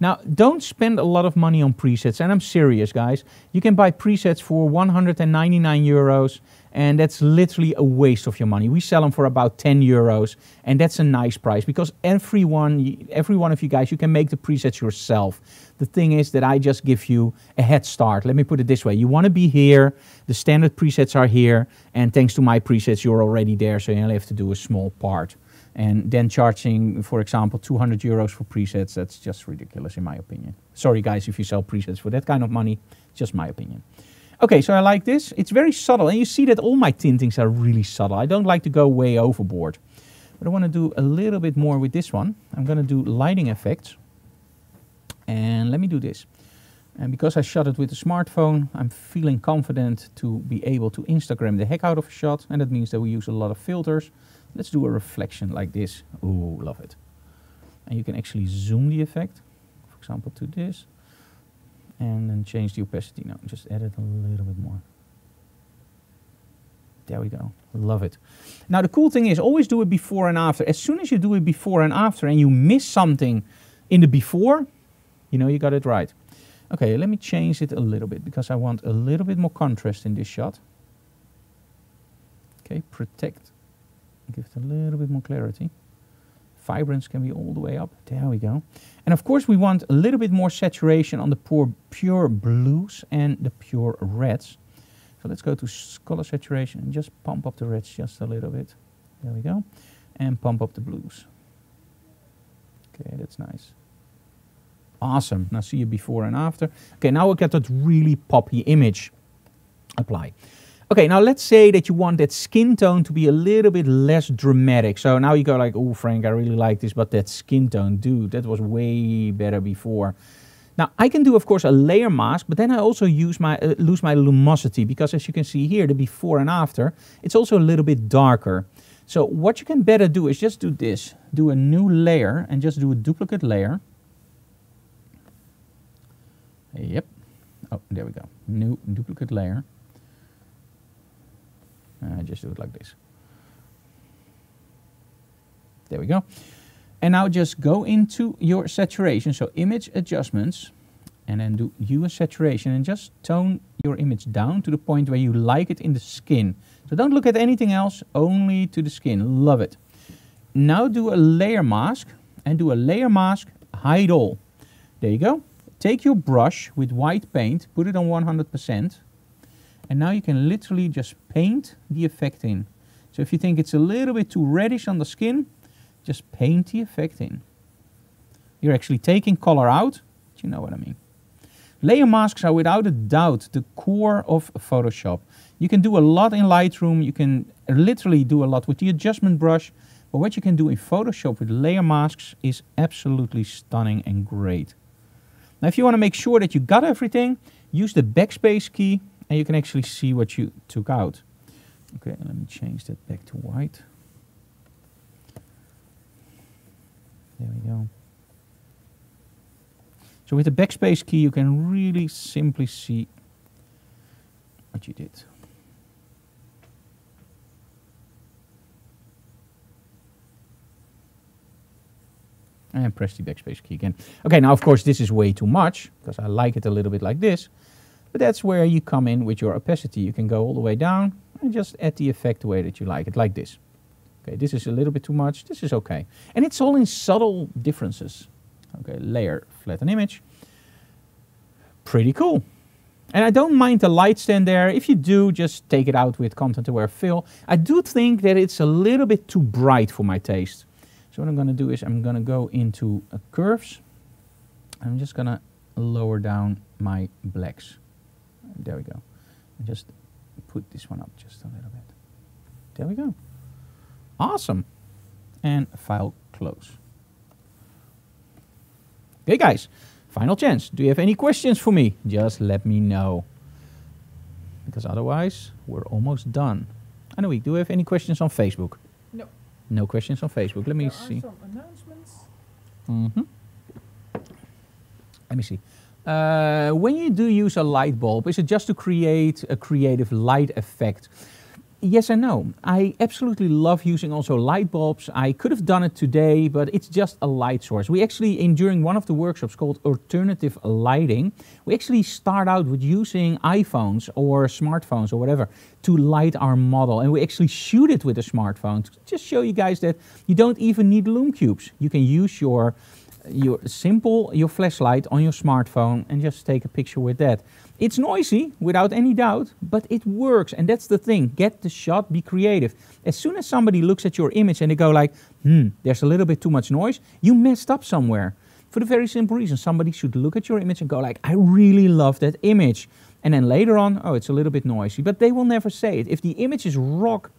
Speaker 1: Now, don't spend a lot of money on presets, and I'm serious, guys. You can buy presets for 199 euros, and that's literally a waste of your money. We sell them for about 10 euros, and that's a nice price because everyone, every one of you guys, you can make the presets yourself. The thing is that I just give you a head start. Let me put it this way: you want to be here, the standard presets are here, and thanks to my presets, you're already there, so you only have to do a small part. And then charging, for example, 200 euros for presets, that's just ridiculous in my opinion. Sorry guys if you sell presets for that kind of money, just my opinion. Okay, so I like this. It's very subtle, and you see that all my tintings are really subtle. I don't like to go way overboard. But I want to do a little bit more with this one. I'm going to do lighting effects. And let me do this. And because I shot it with a smartphone, I'm feeling confident to be able to Instagram the heck out of a shot. And that means that we use a lot of filters. Let's do a reflection like this. Oh, love it. And you can actually zoom the effect, for example, to this and then change the opacity. Now, just add it a little bit more. There we go. Love it. Now, the cool thing is always do it before and after. As soon as you do it before and after and you miss something in the before, you know you got it right. Okay, let me change it a little bit because I want a little bit more contrast in this shot. Okay, protect. Give it a little bit more clarity. Vibrance can be all the way up. There we go. And of course we want a little bit more saturation on the pure, pure blues and the pure reds. So let's go to color saturation and just pump up the reds just a little bit. There we go. And pump up the blues. Okay, that's nice. Awesome. Now see you before and after. Okay, now we get that really poppy image. Apply. Okay, now let's say that you want that skin tone to be a little bit less dramatic. So now you go like, oh, Frank, I really like this, but that skin tone, dude, that was way better before. Now I can do, of course, a layer mask, but then I also use my uh, lose my luminosity because as you can see here, the before and after, it's also a little bit darker. So what you can better do is just do this. Do a new layer and just do a duplicate layer. Yep. Oh, there we go. New duplicate layer. Uh, just do it like this. There we go. And now just go into your saturation, so image adjustments, and then do hue saturation, and just tone your image down to the point where you like it in the skin. So don't look at anything else, only to the skin. Love it. Now do a layer mask, and do a layer mask, hide all. There you go. Take your brush with white paint, put it on 100%, and now you can literally just paint the effect in. So if you think it's a little bit too reddish on the skin, just paint the effect in. You're actually taking color out, you know what I mean. Layer masks are without a doubt the core of Photoshop. You can do a lot in Lightroom, you can literally do a lot with the adjustment brush, but what you can do in Photoshop with layer masks is absolutely stunning and great. Now if you want to make sure that you got everything, use the backspace key and you can actually see what you took out. Okay, let me change that back to white. There we go. So with the backspace key, you can really simply see what you did. And press the backspace key again. Okay, now of course this is way too much, because I like it a little bit like this. But that's where you come in with your opacity. You can go all the way down and just add the effect the way that you like it, like this. Okay, this is a little bit too much, this is okay. And it's all in subtle differences. Okay, layer, flatten image. Pretty cool. And I don't mind the light stand there. If you do, just take it out with content aware fill. I do think that it's a little bit too bright for my taste. So what I'm going to do is I'm going to go into uh, curves. I'm just going to lower down my blacks. There we go. And just put this one up just a little bit. There we go. Awesome. And file close. Okay, guys, final chance. Do you have any questions for me? Just let me know. Because otherwise, we're almost done. Anouk, do we have any questions on Facebook?
Speaker 2: No.
Speaker 1: No questions on Facebook. Let me
Speaker 2: there
Speaker 1: see.
Speaker 2: some announcements.
Speaker 1: hmm Let me see. Uh, when you do use a light bulb, is it just to create a creative light effect? Yes and no. I absolutely love using also light bulbs. I could have done it today, but it's just a light source. We actually, in during one of the workshops called alternative lighting, we actually start out with using iPhones or smartphones or whatever to light our model. And we actually shoot it with a smartphone to just show you guys that you don't even need Lume Cubes. You can use your your simple your flashlight on your smartphone and just take a picture with that. It's noisy, without any doubt, but it works. And that's the thing. Get the shot, be creative. As soon as somebody looks at your image and they go like, hmm, there's a little bit too much noise, you messed up somewhere. For the very simple reason, somebody should look at your image and go like, I really love that image. And then later on, oh, it's a little bit noisy. But they will never say it. If the image is rock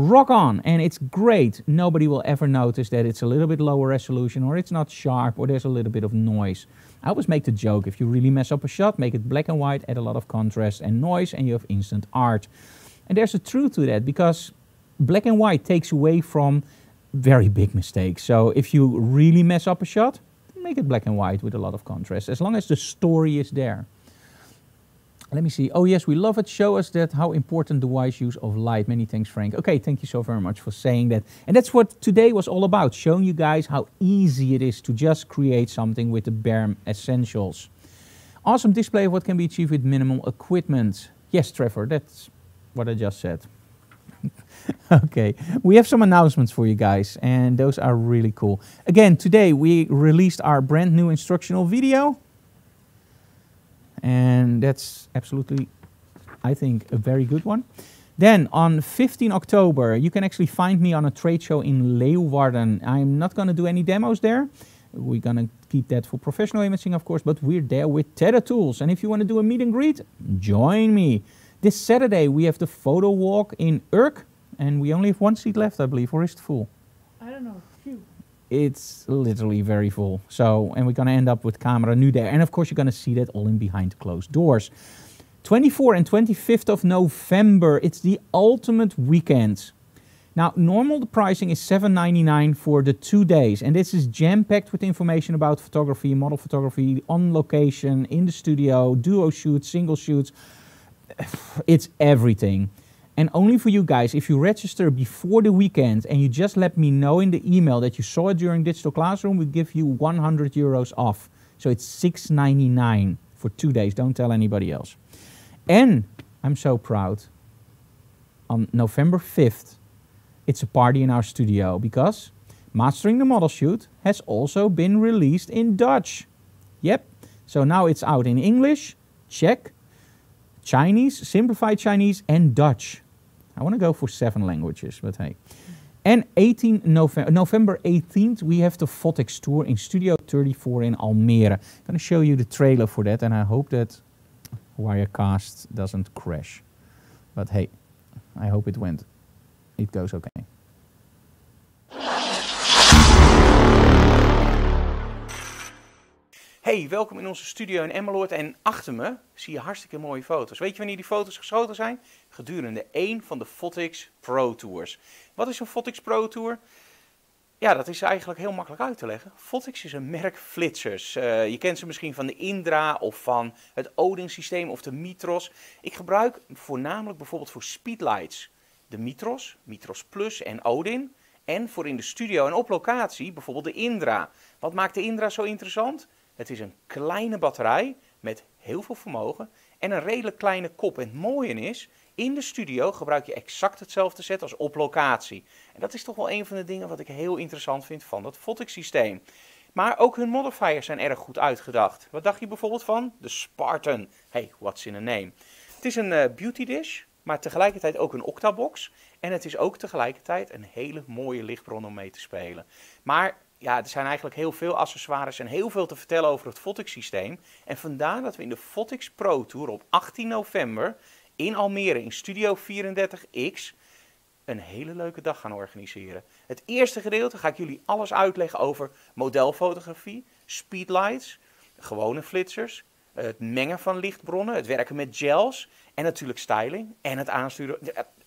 Speaker 1: rock on. And it's great. Nobody will ever notice that it's a little bit lower resolution or it's not sharp or there's a little bit of noise. I always make the joke if you really mess up a shot make it black and white add a lot of contrast and noise and you have instant art. And there's a truth to that because black and white takes away from very big mistakes. So if you really mess up a shot make it black and white with a lot of contrast as long as the story is there let me see. Oh yes, we love it. Show us that how important the wise use of light. Many thanks, Frank. Okay, thank you so very much for saying that. And that's what today was all about, showing you guys how easy it is to just create something with the bare essentials. Awesome display of what can be achieved with minimal equipment. Yes, Trevor, that's what I just said. okay, we have some announcements for you guys, and those are really cool. Again, today we released our brand new instructional video and that's absolutely, I think, a very good one. Then on 15 October, you can actually find me on a trade show in Leeuwarden. I'm not going to do any demos there. We're going to keep that for professional imaging, of course, but we're there with Tether Tools. And if you want to do a meet and greet, join me. This Saturday, we have the photo walk in Urk, and we only have one seat left, I believe, or is it full?
Speaker 2: I don't know.
Speaker 1: It's literally very full. So, and we're going to end up with Camera Nu there. And of course, you're going to see that all in behind closed doors. 24 and 25th of November, it's the ultimate weekend. Now, normal the pricing is $7.99 for the two days, and this is jam-packed with information about photography, model photography, on location, in the studio, duo shoots, single shoots. It's everything. And only for you guys, if you register before the weekend and you just let me know in the email that you saw it during Digital Classroom, we give you 100 euros off. So it's 6.99 for two days. Don't tell anybody else. And I'm so proud. On November 5th, it's a party in our studio because Mastering the Model Shoot has also been released in Dutch. Yep. So now it's out in English, Czech, Chinese, simplified Chinese, and Dutch. I want to go for seven languages, but hey. And 18 November, November 18th, we have the Fotex tour in Studio 34 in Almere. I'm going to show you the trailer for that, and I hope that Wirecast doesn't crash. But hey, I hope it went. It goes okay. Hey, welkom in onze studio in Emmeloord. En achter me zie je hartstikke mooie foto's. Weet je wanneer die foto's geschoten zijn? Gedurende één van de Fotix Pro Tours. Wat is een Fotix Pro Tour? Ja, dat is eigenlijk heel makkelijk uit te leggen. Fotix is een merk flitsers. Uh, je kent ze misschien van de Indra of van het Odin systeem of de Mitros. Ik gebruik voornamelijk bijvoorbeeld voor speedlights de Mitros, Mitros Plus en Odin. En voor in de studio en op locatie bijvoorbeeld de Indra. Wat maakt de Indra zo interessant? Het is een kleine batterij met heel veel vermogen en een redelijk kleine kop. En het mooie is, in de studio gebruik je exact hetzelfde set als op locatie. En dat is toch wel een van de dingen wat ik heel interessant vind van dat Fotic systeem. Maar ook hun modifiers zijn erg goed uitgedacht. Wat dacht je bijvoorbeeld van de Spartan? Hey, what's in a name? Het is een uh, beauty dish, maar tegelijkertijd ook een octabox. En het is ook tegelijkertijd een hele mooie lichtbron om mee te spelen. Maar ja, er zijn eigenlijk heel veel accessoires en heel veel te vertellen over het Fotix systeem. En vandaar dat we in de Fotix Pro Tour op 18 november in Almere in Studio 34X een hele leuke dag gaan organiseren. Het eerste gedeelte ga ik jullie alles uitleggen over modelfotografie, speedlights, gewone flitsers, het mengen van lichtbronnen, het werken met gels en natuurlijk styling en het aansturen.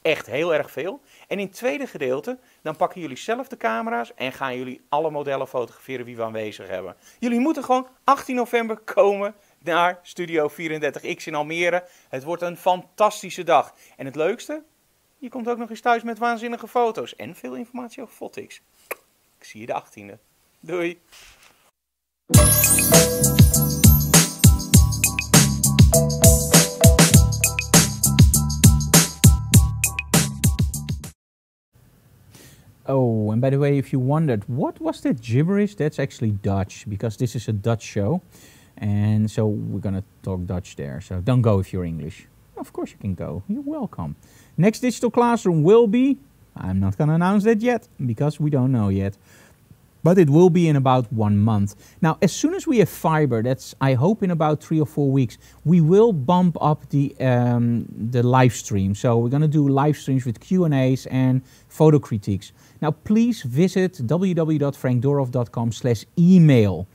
Speaker 1: Echt heel erg veel. En in het tweede gedeelte, dan pakken jullie zelf de camera's en gaan jullie alle modellen fotograferen wie we aanwezig hebben. Jullie moeten gewoon 18 november komen naar Studio 34X in Almere. Het wordt een fantastische dag. En het leukste, je komt ook nog eens thuis met waanzinnige foto's en veel informatie over Fotix. Ik zie je de 18e. Doei! Oh, and by the way, if you wondered, what was that gibberish? That's actually Dutch, because this is a Dutch show. And so we're going to talk Dutch there. So don't go if you're English. Of course you can go. You're welcome. Next digital classroom will be, I'm not going to announce that yet, because we don't know yet. But it will be in about one month. Now, as soon as we have fiber, that's I hope in about three or four weeks, we will bump up the um, the live stream. So we're going to do live streams with Q and A's and photo critiques. Now, please visit www.frankdoorhof.com/email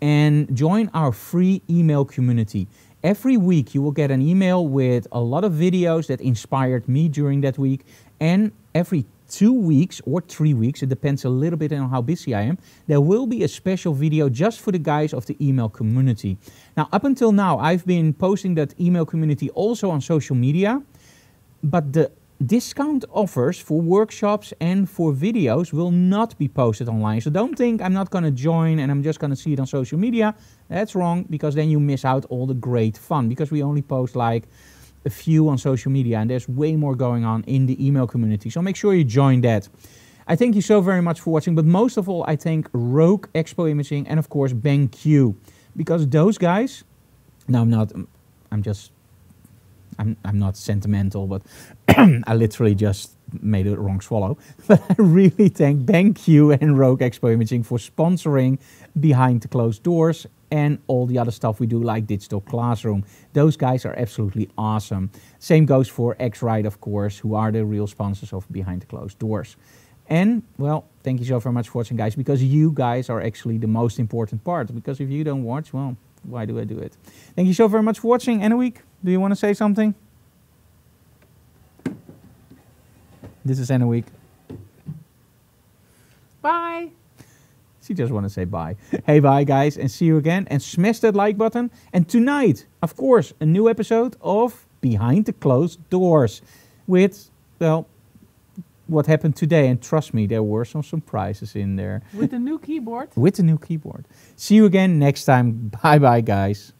Speaker 1: and join our free email community. Every week, you will get an email with a lot of videos that inspired me during that week, and every two weeks or three weeks, it depends a little bit on how busy I am, there will be a special video just for the guys of the email community. Now, up until now, I've been posting that email community also on social media, but the discount offers for workshops and for videos will not be posted online. So don't think I'm not going to join and I'm just going to see it on social media. That's wrong because then you miss out all the great fun because we only post like a few on social media and there's way more going on in the email community. So make sure you join that. I thank you so very much for watching, but most of all, I thank Rogue Expo Imaging and of course BenQ because those guys, no, I'm not, I'm just, I'm, I'm not sentimental, but I literally just made a wrong swallow. But I really thank BenQ and Rogue Expo Imaging for sponsoring Behind the Closed Doors and all the other stuff we do like Digital Classroom. Those guys are absolutely awesome. Same goes for X-Rite, of course, who are the real sponsors of Behind the Closed Doors. And, well, thank you so very much for watching, guys, because you guys are actually the most important part. Because if you don't watch, well, why do I do it? Thank you so very much for watching. Annemiek, do you want to say something? This is Annemiek.
Speaker 2: Bye.
Speaker 1: She just want to say bye. hey, bye, guys, and see you again. And smash that like button. And tonight, of course, a new episode of Behind the Closed Doors with, well, what happened today. And trust me, there were some surprises in there.
Speaker 2: With the new keyboard.
Speaker 1: With the new keyboard. See you again next time. Bye bye, guys.